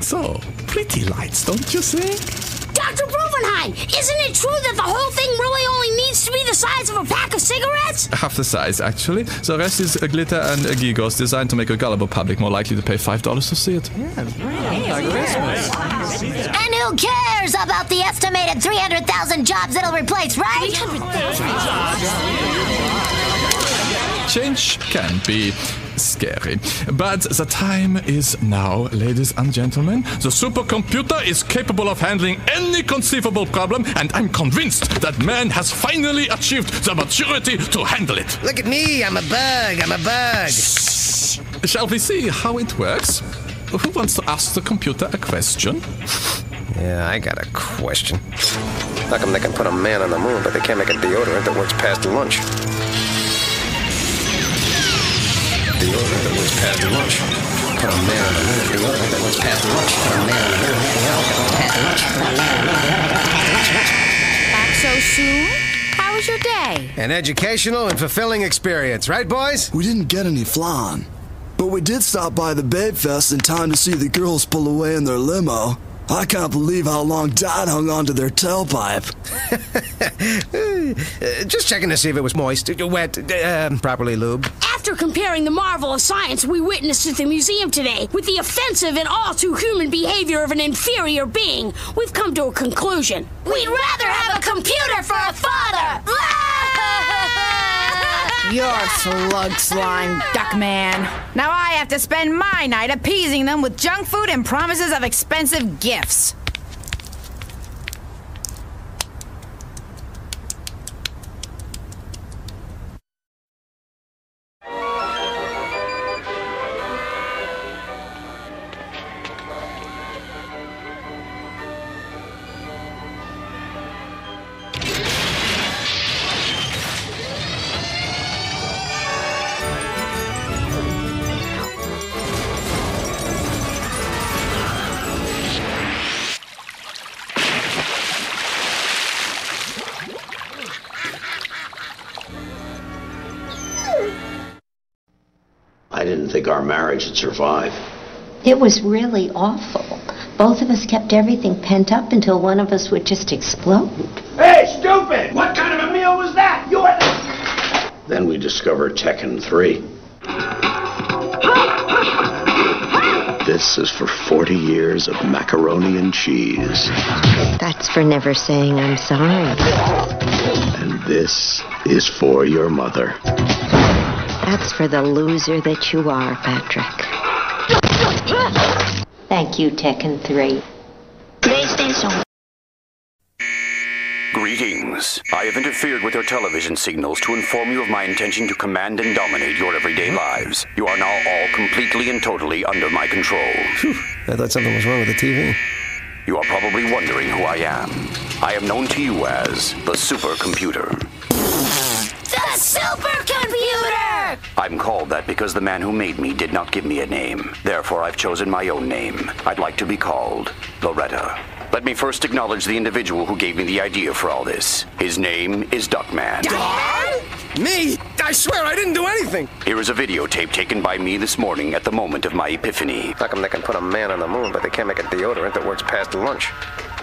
So, pretty lights, don't you think? Dr. Bruvenheim, isn't it true that the whole thing really only needs to be the size of a pack of cigarettes? Half the size, actually. The rest is a glitter and a gigos designed to make a gullible public more likely to pay $5 to see it. Yeah, and who cares about the estimated 300,000 jobs it'll replace, right? 300,000 jobs? Change can be scary. But the time is now, ladies and gentlemen. The supercomputer is capable of handling any conceivable problem, and I'm convinced that man has finally achieved the maturity to handle it. Look at me, I'm a bug, I'm a bug. Shall we see how it works? Who wants to ask the computer a question? Yeah, I got a question. How come they can put a man on the moon, but they can't make a deodorant that works past lunch? Deodorant that works past lunch. Put a man on the moon. Deodorant that works past lunch. Put a man on the moon. Deodorant that works past lunch. Put a man on the moon. Deodorant that works past lunch. Back so soon? How was your day? An educational and fulfilling experience, right, boys? We didn't get any flan. but we did stop by the Babe Fest in time to see the girls pull away in their limo. I can't believe how long Dad hung on to their tailpipe. Uh, just checking to see if it was moist, uh, wet, uh, properly lubed. After comparing the marvel of science we witnessed at the museum today with the offensive and all too human behavior of an inferior being, we've come to a conclusion. We'd rather have a computer for a father! You're slug slime, Duckman. Now I have to spend my night appeasing them with junk food and promises of expensive gifts. Marriage would survive. It was really awful. Both of us kept everything pent up until one of us would just explode. Hey, stupid! What kind of a meal was that? You had. Then we discovered Tekken 3. This is for 40 years of macaroni and cheese. That's for never saying I'm sorry. And this is for your mother. That's for the loser that you are, Patrick. Thank you, Tekken 3. PlayStation. Greetings. I have interfered with your television signals to inform you of my intention to command and dominate your everyday lives. You are now all completely and totally under my control. I thought something was wrong with the TV. You are probably wondering who I am. I am known to you as the supercomputer. The supercomputer! I'm called that because the man who made me did not give me a name. Therefore, I've chosen my own name. I'd like to be called Loretta. Let me first acknowledge the individual who gave me the idea for all this. His name is Duckman. Me? I swear I didn't do anything. Here is a videotape taken by me this morning at the moment of my epiphany. How come they can put a man on the moon, but they can't make a deodorant that works past lunch?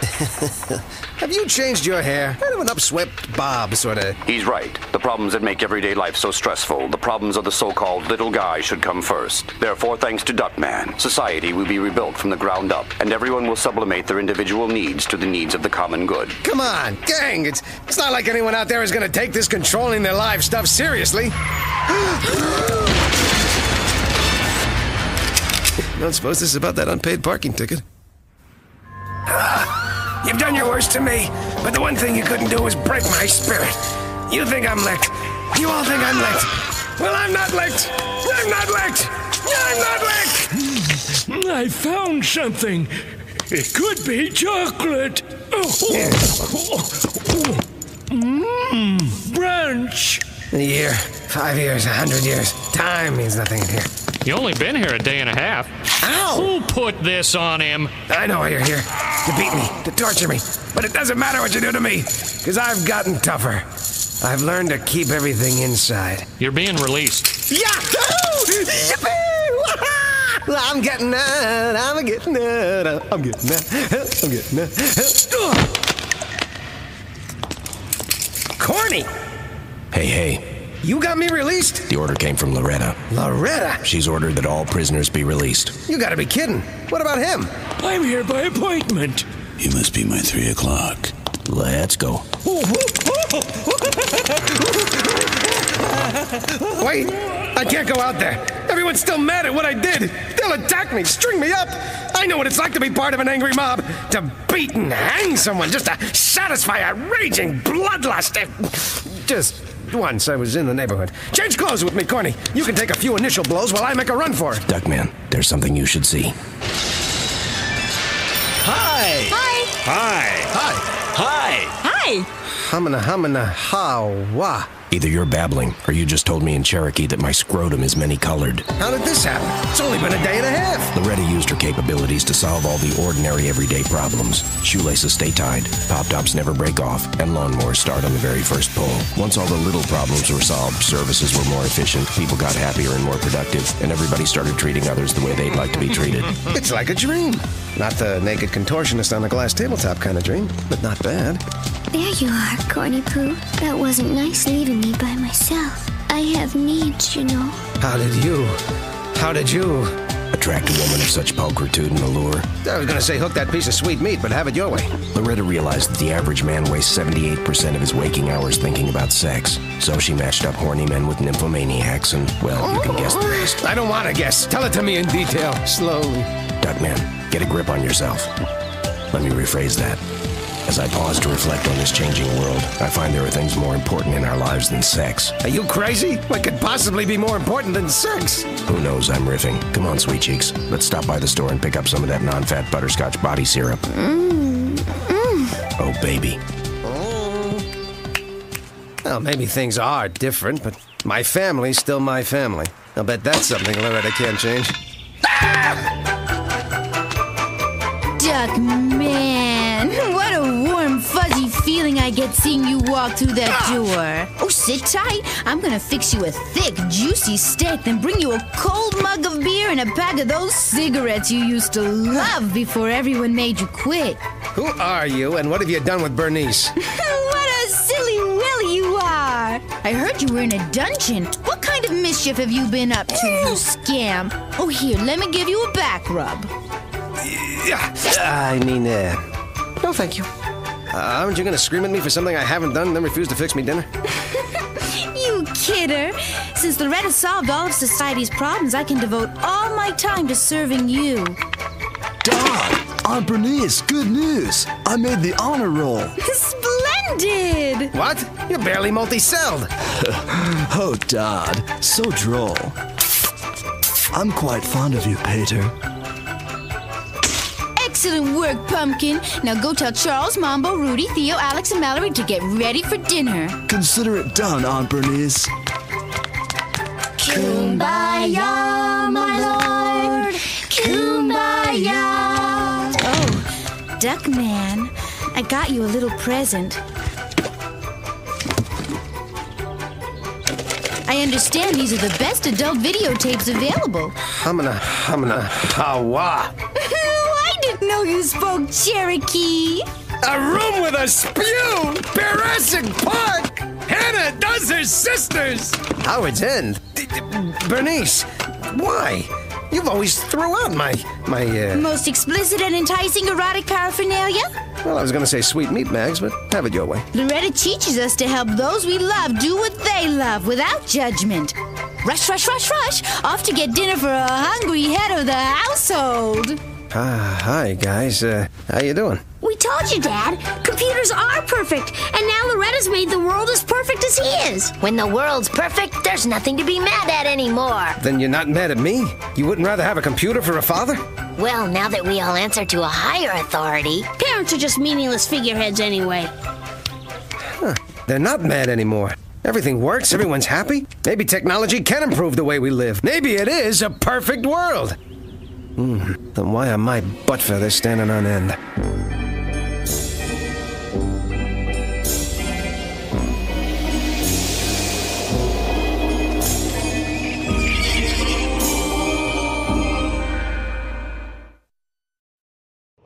Have you changed your hair? Kind of an upswept bob, sort of. He's right. The problems that make everyday life so stressful, the problems of the so-called little guy should come first. Therefore, thanks to Duckman, society will be rebuilt from the ground up, and everyone will sublimate their individual needs to the needs of the common good. Come on, gang! It's it's not like anyone out there is going to take this controlling their lives stuff seriously. Don't suppose this is about that unpaid parking ticket? You've done your worst to me, but the one thing you couldn't do was break my spirit. You think I'm licked. You all think I'm licked. Well, I'm not licked. I'm not licked. I'm not licked. Hmm, I found something. It could be chocolate. Mmm, Branch. A year, five years, a hundred years. Time means nothing in here. You only been here a day and a half. Ow! Who put this on him? I know why you're here. To beat me, to torture me. But it doesn't matter what you do to me, because I've gotten tougher. I've learned to keep everything inside. You're being released. Yahoo! Yippee! I'm getting that. I'm getting that. I'm getting that. I'm getting that. Corny! Hey, hey. You got me released? The order came from Loretta. Loretta? She's ordered that all prisoners be released. You gotta be kidding. What about him? I'm here by appointment. You must be my three o'clock. Let's go. Wait, I can't go out there. Everyone's still mad at what I did. They'll attack me, string me up. I know what it's like to be part of an angry mob. To beat and hang someone just to satisfy a raging bloodlust. Just once I was in the neighborhood. Change clothes with me, Corny. You can take a few initial blows while I make a run for it. Duckman, there's something you should see. Hi! Hi. Hi! Hi! Hi! Hi. Humana humana ha wah. Either you're babbling, or you just told me in Cherokee that my scrotum is many colored. How did this happen? It's only been a day and a half. Loretta used her capabilities to solve all the ordinary everyday problems. Shoelaces stay tied, pop tops never break off, and lawnmowers start on the very first pull. Once all the little problems were solved, services were more efficient, people got happier and more productive, and everybody started treating others the way they'd like to be treated. It's like a dream. Not the naked contortionist on a glass tabletop kind of dream, but not bad. There you are, Corny Poo. That wasn't nice leaving me by myself. I have needs, you know. How did you? How did you? Attract a woman of such pulchritude and allure. I was gonna say hook that piece of sweet meat, but have it your way. Loretta realized that the average man wastes 78% of his waking hours thinking about sex. So she matched up horny men with nymphomaniacs, and, well, you can guess the rest. I don't want to guess. Tell it to me in detail, slowly. Duckman, get a grip on yourself. Let me rephrase that. As I pause to reflect on this changing world, I find there are things more important in our lives than sex. Are you crazy? What could possibly be more important than sex? Who knows? I'm riffing. Come on, sweet cheeks. Let's stop by the store and pick up some of that non fat butterscotch body syrup. Mmm. Mmm. Oh, baby. Well, maybe things are different, but my family's still my family. I'll bet that's something Loretta can't change. Duckman, what a warm, fuzzy feeling I get seeing you walk through that door. Oh, sit tight. I'm gonna fix you a thick, juicy steak, then bring you a cold mug of beer and a pack of those cigarettes you used to love before everyone made you quit. Who are you, and what have you done with Bernice? what a silly willy you are! I heard you were in a dungeon. What kind of mischief have you been up to, you scam? Oh, here, let me give you a back rub. Yeah, I mean, uh, no thank you. Uh, aren't you gonna scream at me for something I haven't done and then refuse to fix me dinner? You kidder! Since Loretta solved all of society's problems, I can devote all my time to serving you. Dad, Aunt Bernice, good news. I made the honor roll. Splendid! What? You're barely multi-celled. oh, Dad, so droll. I'm quite fond of you, Pater. Excellent work, Pumpkin. Now go tell Charles, Mambo, Rudy, Theo, Alex, and Mallory to get ready for dinner. Consider it done, Aunt Bernice. Kumbaya, my lord. Kumbaya. Oh, Duckman, I got you a little present. I understand these are the best adult videotapes available. Hamana, hamana, hawa. I know you spoke Cherokee. A room with a spew! Jurassic Park! Hannah does her sisters! Howard's End? D- d- Bernice, why? You've always threw out my, my, uh... Most explicit and enticing erotic paraphernalia? Well, I was gonna say sweet meat mags, but have it your way. Loretta teaches us to help those we love do what they love without judgment. Rush, rush, rush, rush! Off to get dinner for a hungry head of the household. Ah, hi, guys. Uh, how you doing? We told you, Dad. Computers are perfect, and now Loretta's made the world as perfect as he is. When the world's perfect, there's nothing to be mad at anymore. Then you're not mad at me? You wouldn't rather have a computer for a father? Well, now that we all answer to a higher authority. Parents are just meaningless figureheads anyway. Huh. They're not mad anymore. Everything works, everyone's happy. Maybe technology can improve the way we live. Maybe it is a perfect world. Hmm, then why are my butt feathers standing on end?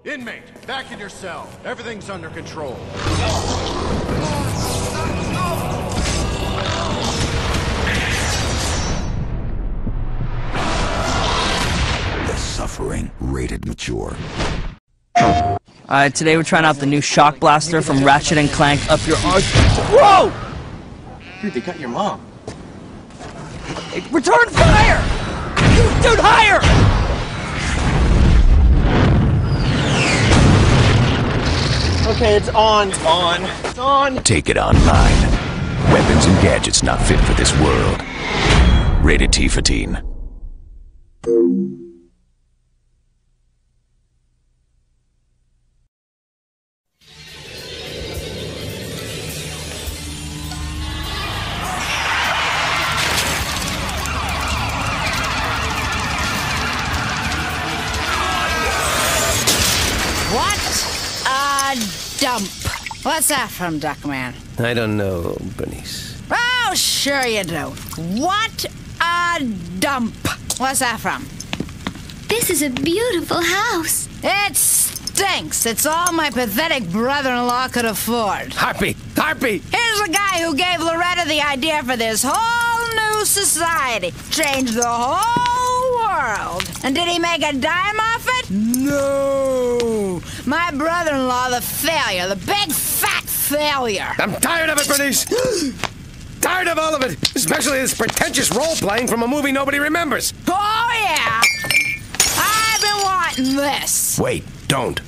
Inmate, back in your cell. Everything's under control. The Suffering, rated mature. Alright, today we're trying out the new Shock Blaster from Ratchet and Clank Up Your Arse. Whoa! Dude, they got your mom. Hey, Return fire! Dude, higher! Okay, it's on. It's on. It's on. Take it online. Weapons and gadgets not fit for this world. Rated T for teen. Dump. What's that from, Duckman? I don't know, Bernice. Oh, sure you do. What a dump. What's that from? This is a beautiful house. It stinks. It's all my pathetic brother-in-law could afford. Harpy! Harpy! Here's the guy who gave Loretta the idea for this whole new society. Changed the whole world. And did he make a dime off it? No. My brother-in-law, the failure, the big fat failure. I'm tired of it, Bernice! tired of all of it! Especially this pretentious role playing from a movie nobody remembers! Oh, yeah! I've been wanting this. Wait, don't.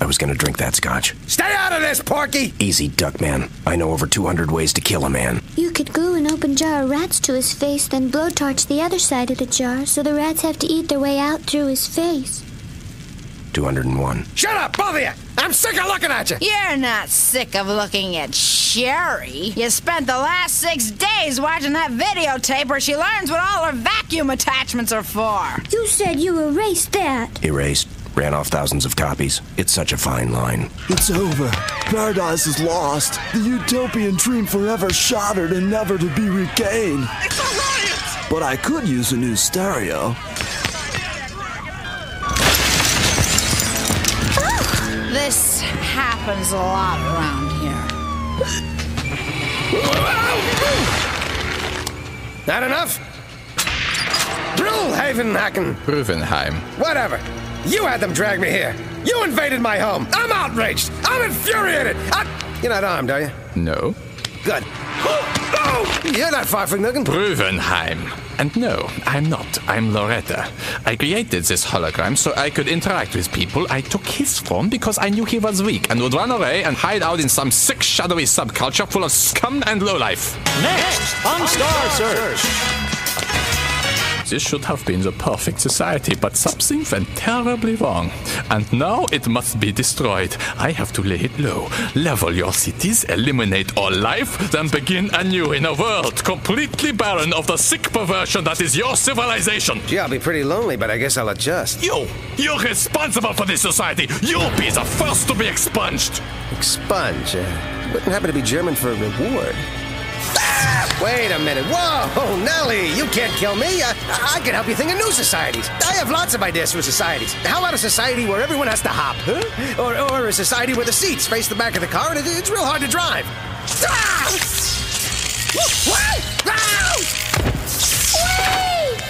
I was gonna drink that scotch. Stay out of this, Porky! Easy, Duckman. I know over 200 ways to kill a man. You could glue an open jar of rats to his face, then blowtorch the other side of the jar so the rats have to eat their way out through his face. 201. Shut up, both of you! I'm sick of looking at you! You're not sick of looking at Sherry. You spent the last six days watching that videotape where she learns what all her vacuum attachments are for. You said you erased that. Erased. Ran off thousands of copies. It's such a fine line. It's over. Paradise is lost. The utopian dream forever shattered and never to be regained. It's a riot! But I could use a new stereo. This happens a lot around here. Not enough? Brillhaven Hacken. Ruvenheim. Whatever. You had them drag me here. You invaded my home. I'm outraged. I'm infuriated. I... You're not armed, are you? No. Good. Oh, you're not far from looking. Bruvenheim. And no, I'm not. I'm Loretta. I created this hologram so I could interact with people. I took his form because I knew he was weak and would run away and hide out in some sick, shadowy subculture full of scum and lowlife. Next on Star Search. This should have been the perfect society, but something went terribly wrong. And now it must be destroyed. I have to lay it low. Level your cities, eliminate all life, then begin anew in a world completely barren of the sick perversion that is your civilization. Yeah, I'll be pretty lonely, but I guess I'll adjust. You! You're responsible for this society! You'll be the first to be expunged! Expunge? Uh, wouldn't happen to be German for a reward. Wait a minute. Whoa, Nelly, you can't kill me. Uh, I can help you think of new societies. I have lots of ideas for societies. How about a society where everyone has to hop? Huh? Or, or a society where the seats face the back of the car and it, it's real hard to drive. Ah! What? Ah!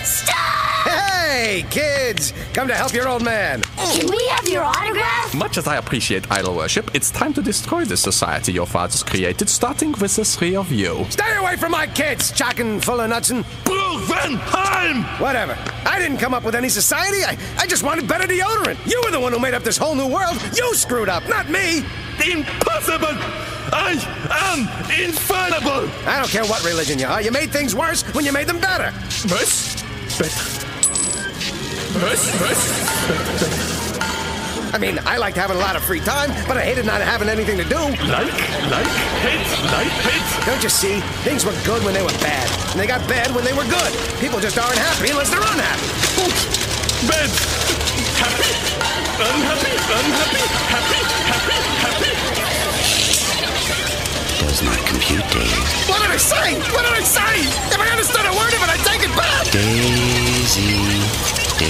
Stop! Hey, kids! Come to help your old man. Can we have your autograph? Much as I appreciate idol worship, it's time to destroy this society your fathers created, starting with the three of you. Stay away from my kids, Chocken, Fuller, Nutson. Bruvenheim! Whatever. I didn't come up with any society. I, I just wanted better deodorant. You were the one who made up this whole new world. You screwed up, not me. Impossible! I am infallible! I don't care what religion you are. You made things worse when you made them better. Was? Better. Was? Was? I mean, I liked having a lot of free time, but I hated not having anything to do. Like, like, hate, like, hate. Don't you see? Things were good when they were bad, and they got bad when they were good. People just aren't happy unless they're unhappy. Bad. Happy. Unhappy. Unhappy. Happy. Happy. Happy. Does not compute, Dave. What did I say? What did I say? If I understood a word of it, I'd take it back. Daisy. It's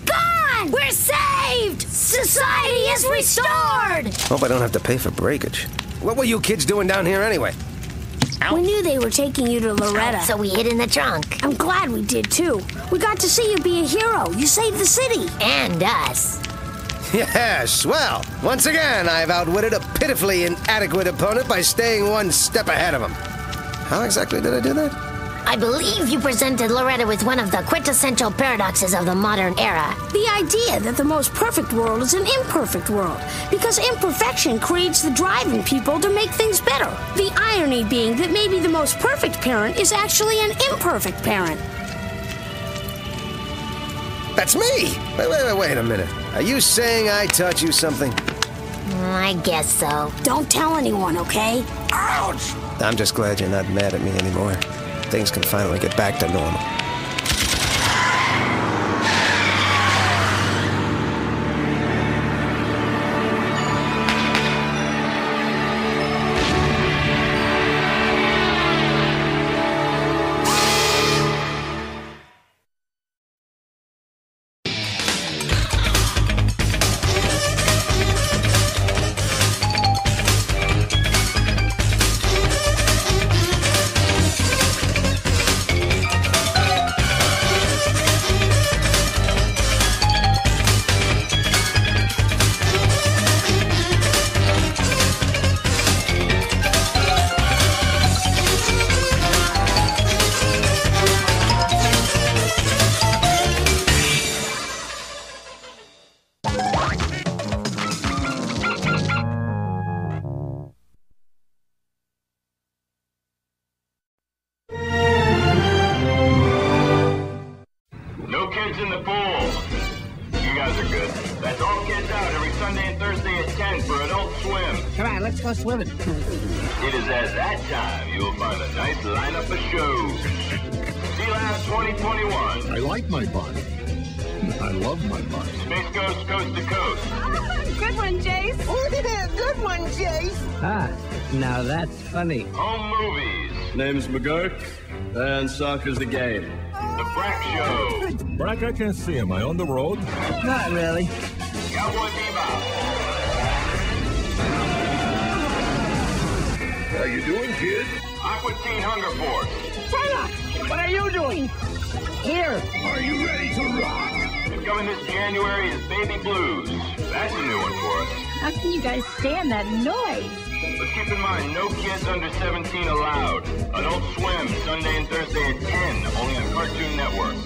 gone! We're saved! Society is restored! Hope I don't have to pay for breakage. What were you kids doing down here anyway? We knew they were taking you to Loretta. So we hid in the trunk. I'm glad we did too. We got to see you be a hero. You saved the city. And us. Yes, well, once again, I've outwitted a pitifully inadequate opponent by staying one step ahead of him. How exactly did I do that? I believe you presented Loretta with one of the quintessential paradoxes of the modern era. The idea that the most perfect world is an imperfect world, because imperfection creates the drive in people to make things better. The irony being that maybe the most perfect parent is actually an imperfect parent. That's me! Wait, wait, wait, wait a minute. Are you saying I taught you something? Mm, I guess so. Don't tell anyone, okay? Ouch! I'm just glad you're not mad at me anymore. Things can finally get back to normal. My body. I love my body. Space Ghost Coast to Coast. Good one, Jace. Oh, good one, Jace. Ah, now that's funny. Home movies. Name's McGuirk, and soccer's the game. The Brak Show. Brak, I can't see Am I on the road? Not really. Cowboy Bebop. How you doing, kid? Aqua Teen Hunger Force. Tyler, what are you doing? Here. Are you ready to rock? Coming this January is Baby Blues. That's a new one for us. How can you guys stand that noise? But keep in mind, no kids under 17 allowed. Adult Swim, Sunday and Thursday at 10, only on Cartoon Network.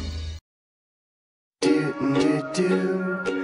All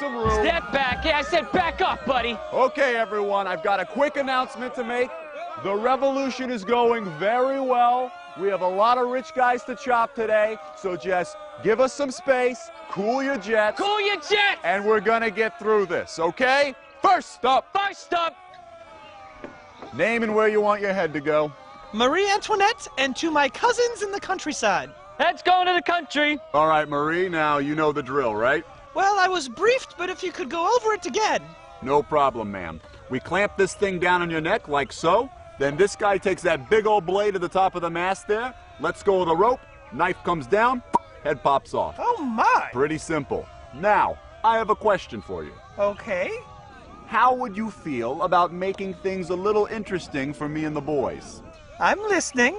some room. Step back. Yeah, I said back up, buddy. Okay, everyone, I've got a quick announcement to make. The revolution is going very well. We have a lot of rich guys to chop today, so just give us some space, cool your jets. Cool your jets! And we're gonna get through this, okay? First up, First up, name and where you want your head to go. Marie Antoinette and to my cousins in the countryside. head's going to the country. All right, Marie, now you know the drill, right? Well, I was briefed, but if you could go over it again. No problem, ma'am. We clamp this thing down on your neck like so. Then this guy takes that big old blade at the top of the mast there, lets go of the rope, knife comes down, head pops off. Oh my! Pretty simple. Now, I have a question for you. Okay. How would you feel about making things a little interesting for me and the boys? I'm listening.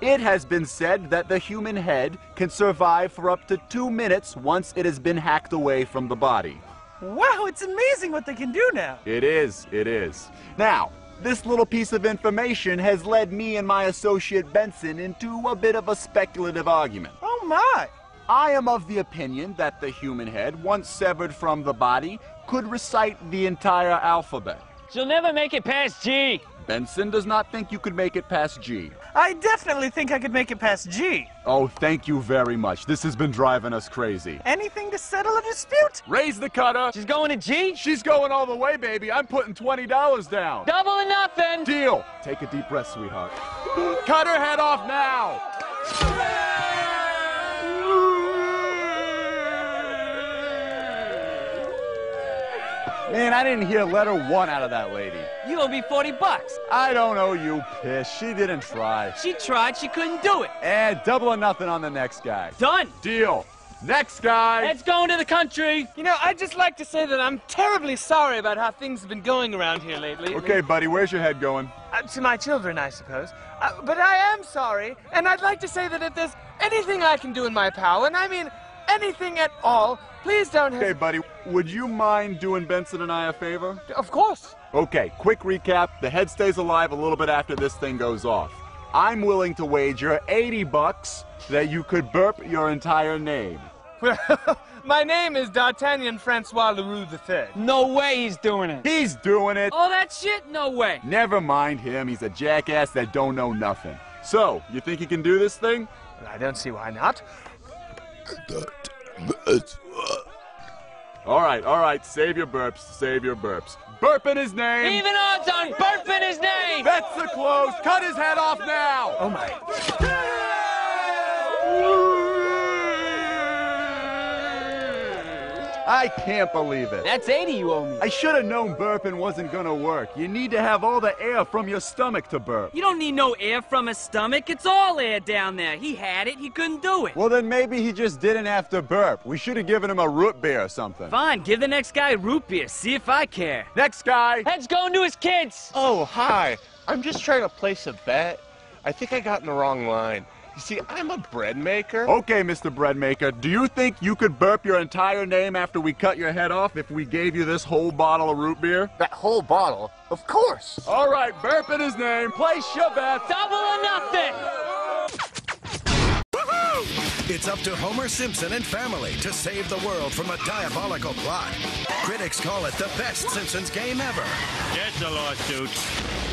It has been said that the human head can survive for up to two minutes once it has been hacked away from the body. Wow, it's amazing what they can do now. It is, it is. Now, this little piece of information has led me and my associate Benson into a bit of a speculative argument. Oh my! I am of the opinion that the human head, once severed from the body, could recite the entire alphabet. She'll never make it past G. Benson does not think you could make it past G. I definitely think I could make it past G. Oh, thank you very much. This has been driving us crazy. Anything to settle a dispute? Raise the cutter. She's going to G. She's going all the way, baby. I'm putting $20 down. Double or nothing. Deal. Take a deep breath, sweetheart. Cut her head off now. Man, I didn't hear letter one out of that lady. You owe me 40 bucks. I don't owe you piss. She didn't try. She tried, she couldn't do it. And double or nothing on the next guy. Done. Deal. Next guy. Let's go into the country. You know, I'd just like to say that I'm terribly sorry about how things have been going around here lately. Okay, buddy, where's your head going? Uh, to my children, I suppose. Uh, but I am sorry, and I'd like to say that if there's anything I can do in my power, and I mean anything at all, please don't Okay, buddy, would you mind doing Benson and I a favor? Of course. Okay, quick recap. The head stays alive a little bit after this thing goes off. I'm willing to wager 80 bucks that you could burp your entire name. my name is D'Artagnan Francois Leroux III. No way he's doing it. He's doing it. All that shit? No way. Never mind him. He's a jackass that don't know nothing. So, you think he can do this thing? I don't see why not. All right, all right. Save your burps. Save your burps. Burp in his name. Even odds on burp in his name. Bets are close! Cut his head off now. Oh my. I can't believe it. That's 80 you owe me. I should have known burping wasn't gonna work. You need to have all the air from your stomach to burp. You don't need no air from his stomach. It's all air down there. He had it. He couldn't do it. Well, then maybe he just didn't have to burp. We should have given him a root beer or something. Fine, give the next guy root beer. See if I care. Next guy. Head's going to his kids. Oh, hi. I'm just trying to place a bet. I think I got in the wrong line. You see, I'm a bread maker. Okay, Mr. Breadmaker, do you think you could burp your entire name after we cut your head off if we gave you this whole bottle of root beer? That whole bottle? Of course. All right, burp in his name. Place your bet. Double or nothing. It's up to Homer Simpson and family to save the world from a diabolical plot. Critics call it the best Simpsons game ever. Get the lawsuit.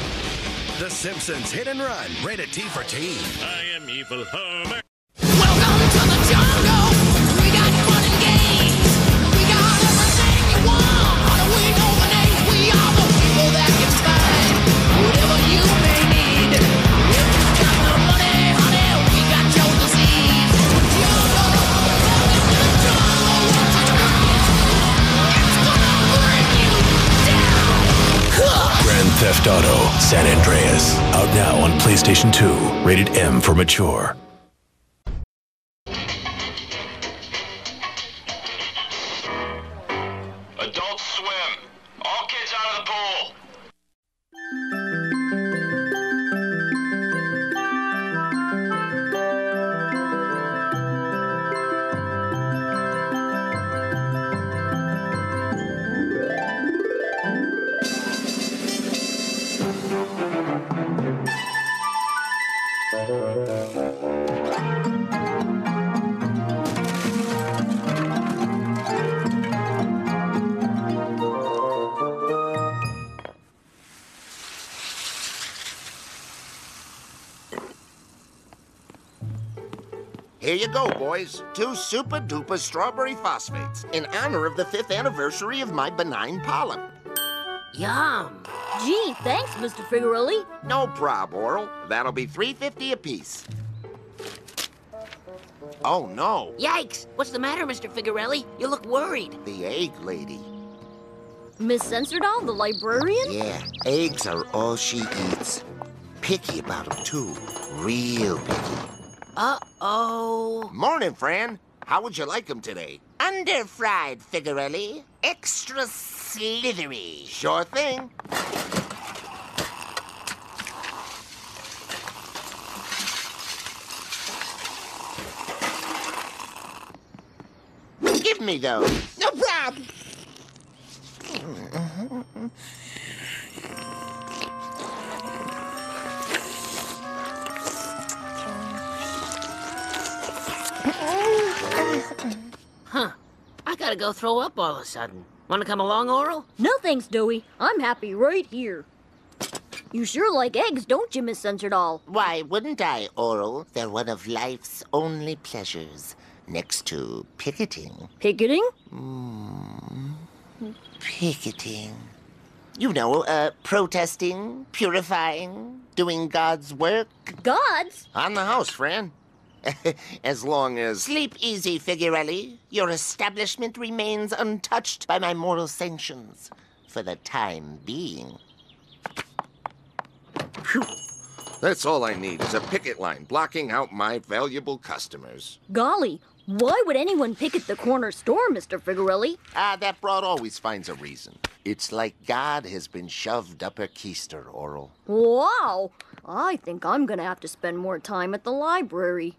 The Simpsons Hit and Run, rated T for Teen. I am evil Homer. Grand Theft Auto San Andreas. Out now on PlayStation 2. Rated M for mature. Boys. Two super duper strawberry phosphates in honor of the fifth anniversary of my benign polyp. Yum. Gee, thanks, Mr. Figarelli. No prob, Orel. That'll be 350 apiece. Oh no, Yikes! What's the matter, Mr. Figarelli? You look worried. the egg lady. Miss Censordoll, the librarian? Yeah, eggs are all she eats. Picky about them, too. Real picky. Uh-oh. Morning, Fran. How would you like 'em today? Underfried, Figarelli. Extra slithery. Sure thing. Give me those. No problem. Gotta go throw up all of a sudden. Wanna come along, Orel? No thanks, Doughy. I'm happy right here. You sure like eggs, don't you, Miss Censordoll? Why wouldn't I, Orel? They're one of life's only pleasures, next to picketing. Picketing? Picketing. You know, uh, protesting, purifying, doing God's work. God's? On the house, Fran. as long as. Sleep easy, Figarelli. Your establishment remains untouched by my moral sanctions. For the time being. Phew. That's all I need is a picket line blocking out my valuable customers. Golly, why would anyone picket the corner store, Mr. Figarelli? Ah, that broad always finds a reason. It's like God has been shoved up her keister, Orel. Wow! I think I'm gonna have to spend more time at the library.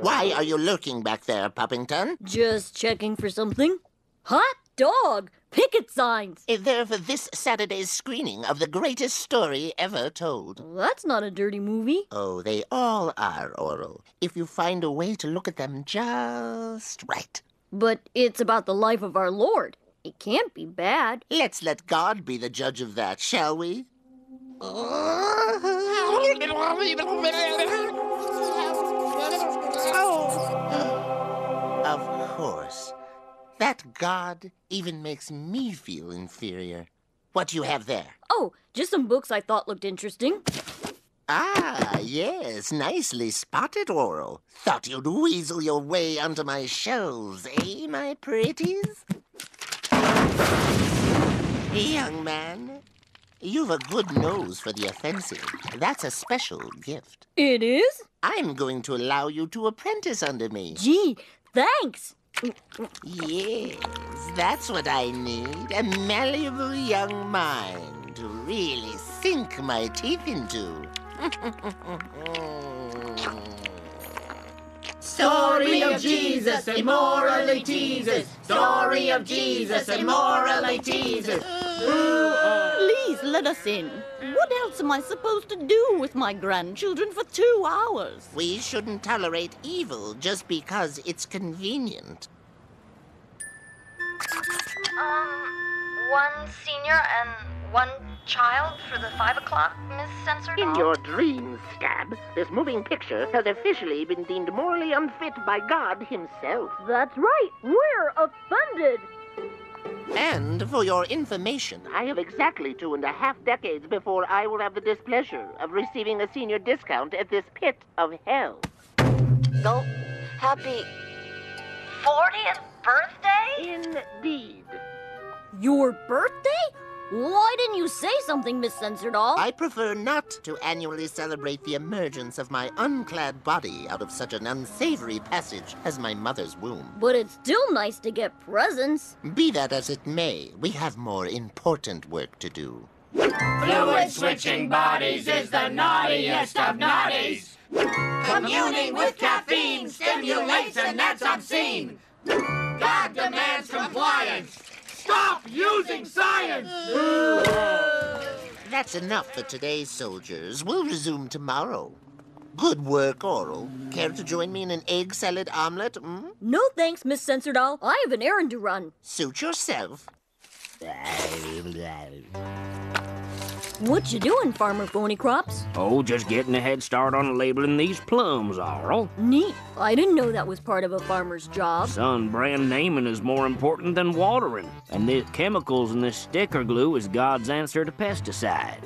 Why are you lurking back there, Puppington? Just checking for something. Hot dog! Picket signs! Eh, they're for this Saturday's screening of the greatest story ever told. That's not a dirty movie. Oh, they all are, Orel. If you find a way to look at them just right. But it's about the life of our Lord. It can't be bad. Let's let God be the judge of that, shall we? Of course. That God even makes me feel inferior. What do you have there? Oh, just some books I thought looked interesting. Ah, yes, nicely spotted, Orel. Thought you'd weasel your way onto my shelves, eh, my pretties? Young man, you've a good nose for the offensive. That's a special gift. It is? I'm going to allow you to apprentice under me. Gee, thanks. Yes, that's what I need. A malleable young mind to really sink my teeth into. Story of Jesus, immorally teases. Story of Jesus, immorally teases. Please let us in. What else am I supposed to do with my grandchildren for two hours? We shouldn't tolerate evil just because it's convenient. Um, one senior and one child for the five o'clock, Miss Censored? In your dreams, Scab, this moving picture has officially been deemed morally unfit by God himself. That's right. We're offended. And for your information, I have exactly two and a half decades before I will have the displeasure of receiving a senior discount at this pit of hell. Go. Happy 40th birthday? Indeed. Your birthday? Why didn't you say something, Miss Censored? Censordoll? I prefer not to annually celebrate the emergence of my unclad body out of such an unsavory passage as my mother's womb. But it's still nice to get presents. Be that as it may, we have more important work to do. Fluid switching bodies is the naughtiest of naughties. Communing with caffeine stimulates and that's obscene. God demands compliance. Stop using science! That's enough for today's soldiers. We'll resume tomorrow. Good work, Orel. Care to join me in an egg salad omelet? Mm? No thanks, Miss Censordoll. I have an errand to run. Suit yourself. What you doing, Farmer Phony Crops? Oh, just getting a head start on labeling these plums, Arl. Neat. I didn't know that was part of a farmer's job. Son, brand naming is more important than watering. And the chemicals in this sticker glue is God's answer to pesticide.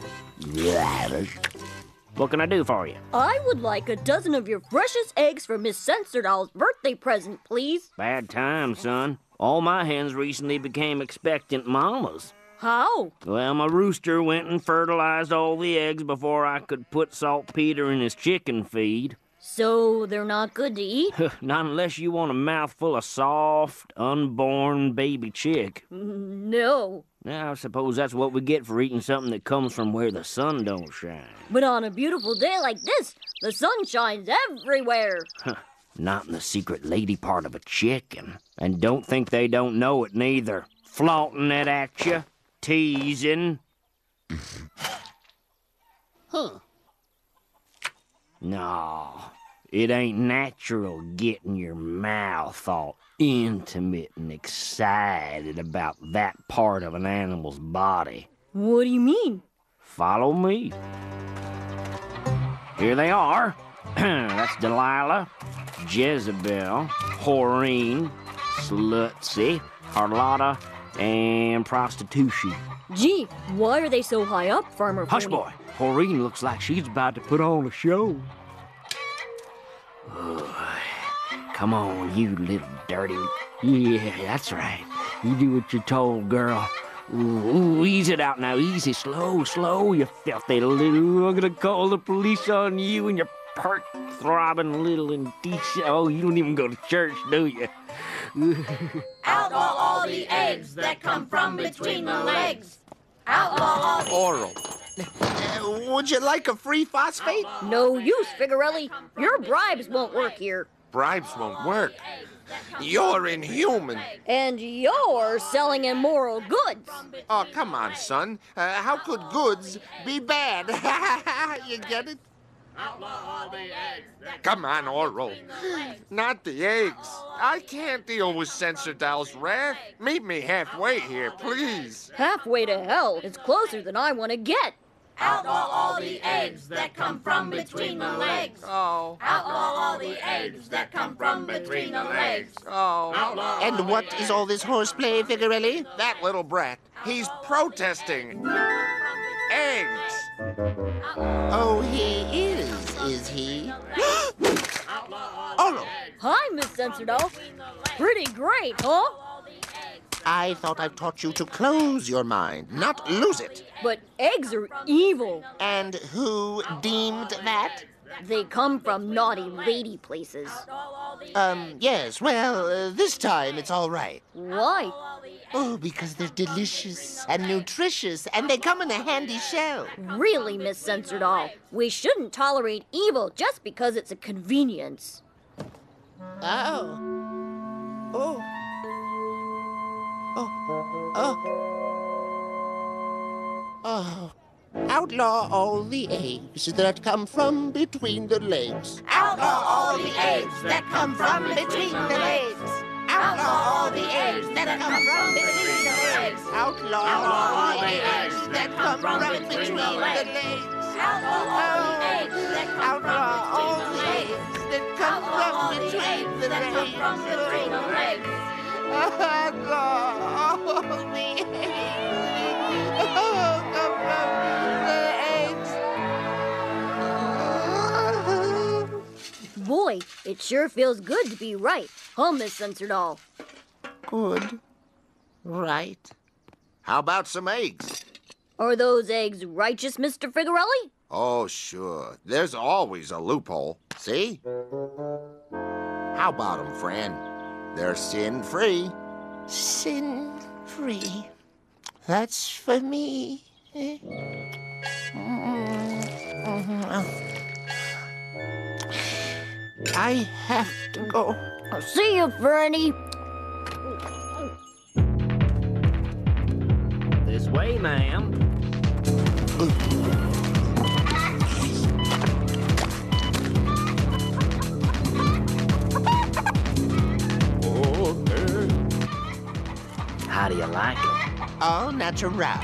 What can I do for you? I would like a dozen of your freshest eggs for Miss Censordoll's birthday present, please. Bad time, son. All my hens recently became expectant mamas. How? Well, my rooster went and fertilized all the eggs before I could put saltpeter in his chicken feed. So they're not good to eat? not unless you want a mouthful of soft, unborn baby chick. Mm, no. Now, I suppose that's what we get for eating something that comes from where the sun don't shine. But on a beautiful day like this, the sun shines everywhere. Not in the secret lady part of a chicken. And don't think they don't know it neither. Flaunting it at you, teasing. Huh. No, it ain't natural getting your mouth all intimate and excited about that part of an animal's body. What do you mean? Follow me. Here they are. That's Delilah, Jezebel, Horine, Slutsy, Carlotta, and Prostitution. Gee, why are they so high up, Farmer Hush, Phony? boy. Horine looks like she's about to put on a show. Come on, you little dirty. Yeah, that's right. You do what you're told, girl. Ooh, ease it out now, easy, slow, slow, you filthy little. I'm gonna call the police on you and your part throbbing little indecent. Oh, you don't even go to church, do you? Outlaw all the eggs that come from between the legs. Outlaw all Orel. Uh, would you like a free phosphate? No use, Figarelli. Your bribes won't work here. Bribes won't work. You're inhuman. And you're selling immoral goods. Oh, come on, son. Uh, how could goods be bad? you get it? Come on, Orel. Not the eggs. I can't deal with Censordoll's wrath. Meet me halfway here, please. Halfway to hell. It's closer than I want to get. Outlaw all the eggs that come from between the legs. Oh. Outlaw all the eggs that come from between the legs. Oh. Outlaw And what is all this horseplay, Figarelli? That little brat. He's protesting. Eggs. Oh, he is, is Hi, Miss Censordoll. Pretty great, huh? I thought I taught you to close your mind, not lose it. But eggs are evil. And who deemed that? They come from naughty lady places. Um, yes, well, uh, this time it's all right. Why? Oh, because they're delicious and nutritious, and they come in a handy shell. Really, Miss Censordoll, we shouldn't tolerate evil just because it's a convenience. Oh. Oh. Oh. Oh. Oh. Outlaw all the eggs that come from between the legs. Outlaw all the eggs that come from between the legs. Outlaw all the eggs that come from between the legs. Outlaw all the eggs oh. that come from between the legs. Outlaw all the eggs that come Outlaw all the eggs that come Outlaw all from the between that come from between the legs. legs. Outlaw all the eggs oh, that oh, come from the eggs. Boy, it sure feels good to be right, huh, Miss Censordoll? Good. Right. How about some eggs? Are those eggs righteous, Mr. Figarelli? Oh, sure. There's always a loophole. See? How about 'em, friend? They're sin-free. Sin free. That's for me. Mm-hmm. I have to go. I'll see you, Fernie. This way, ma'am. How do you like it? All natural.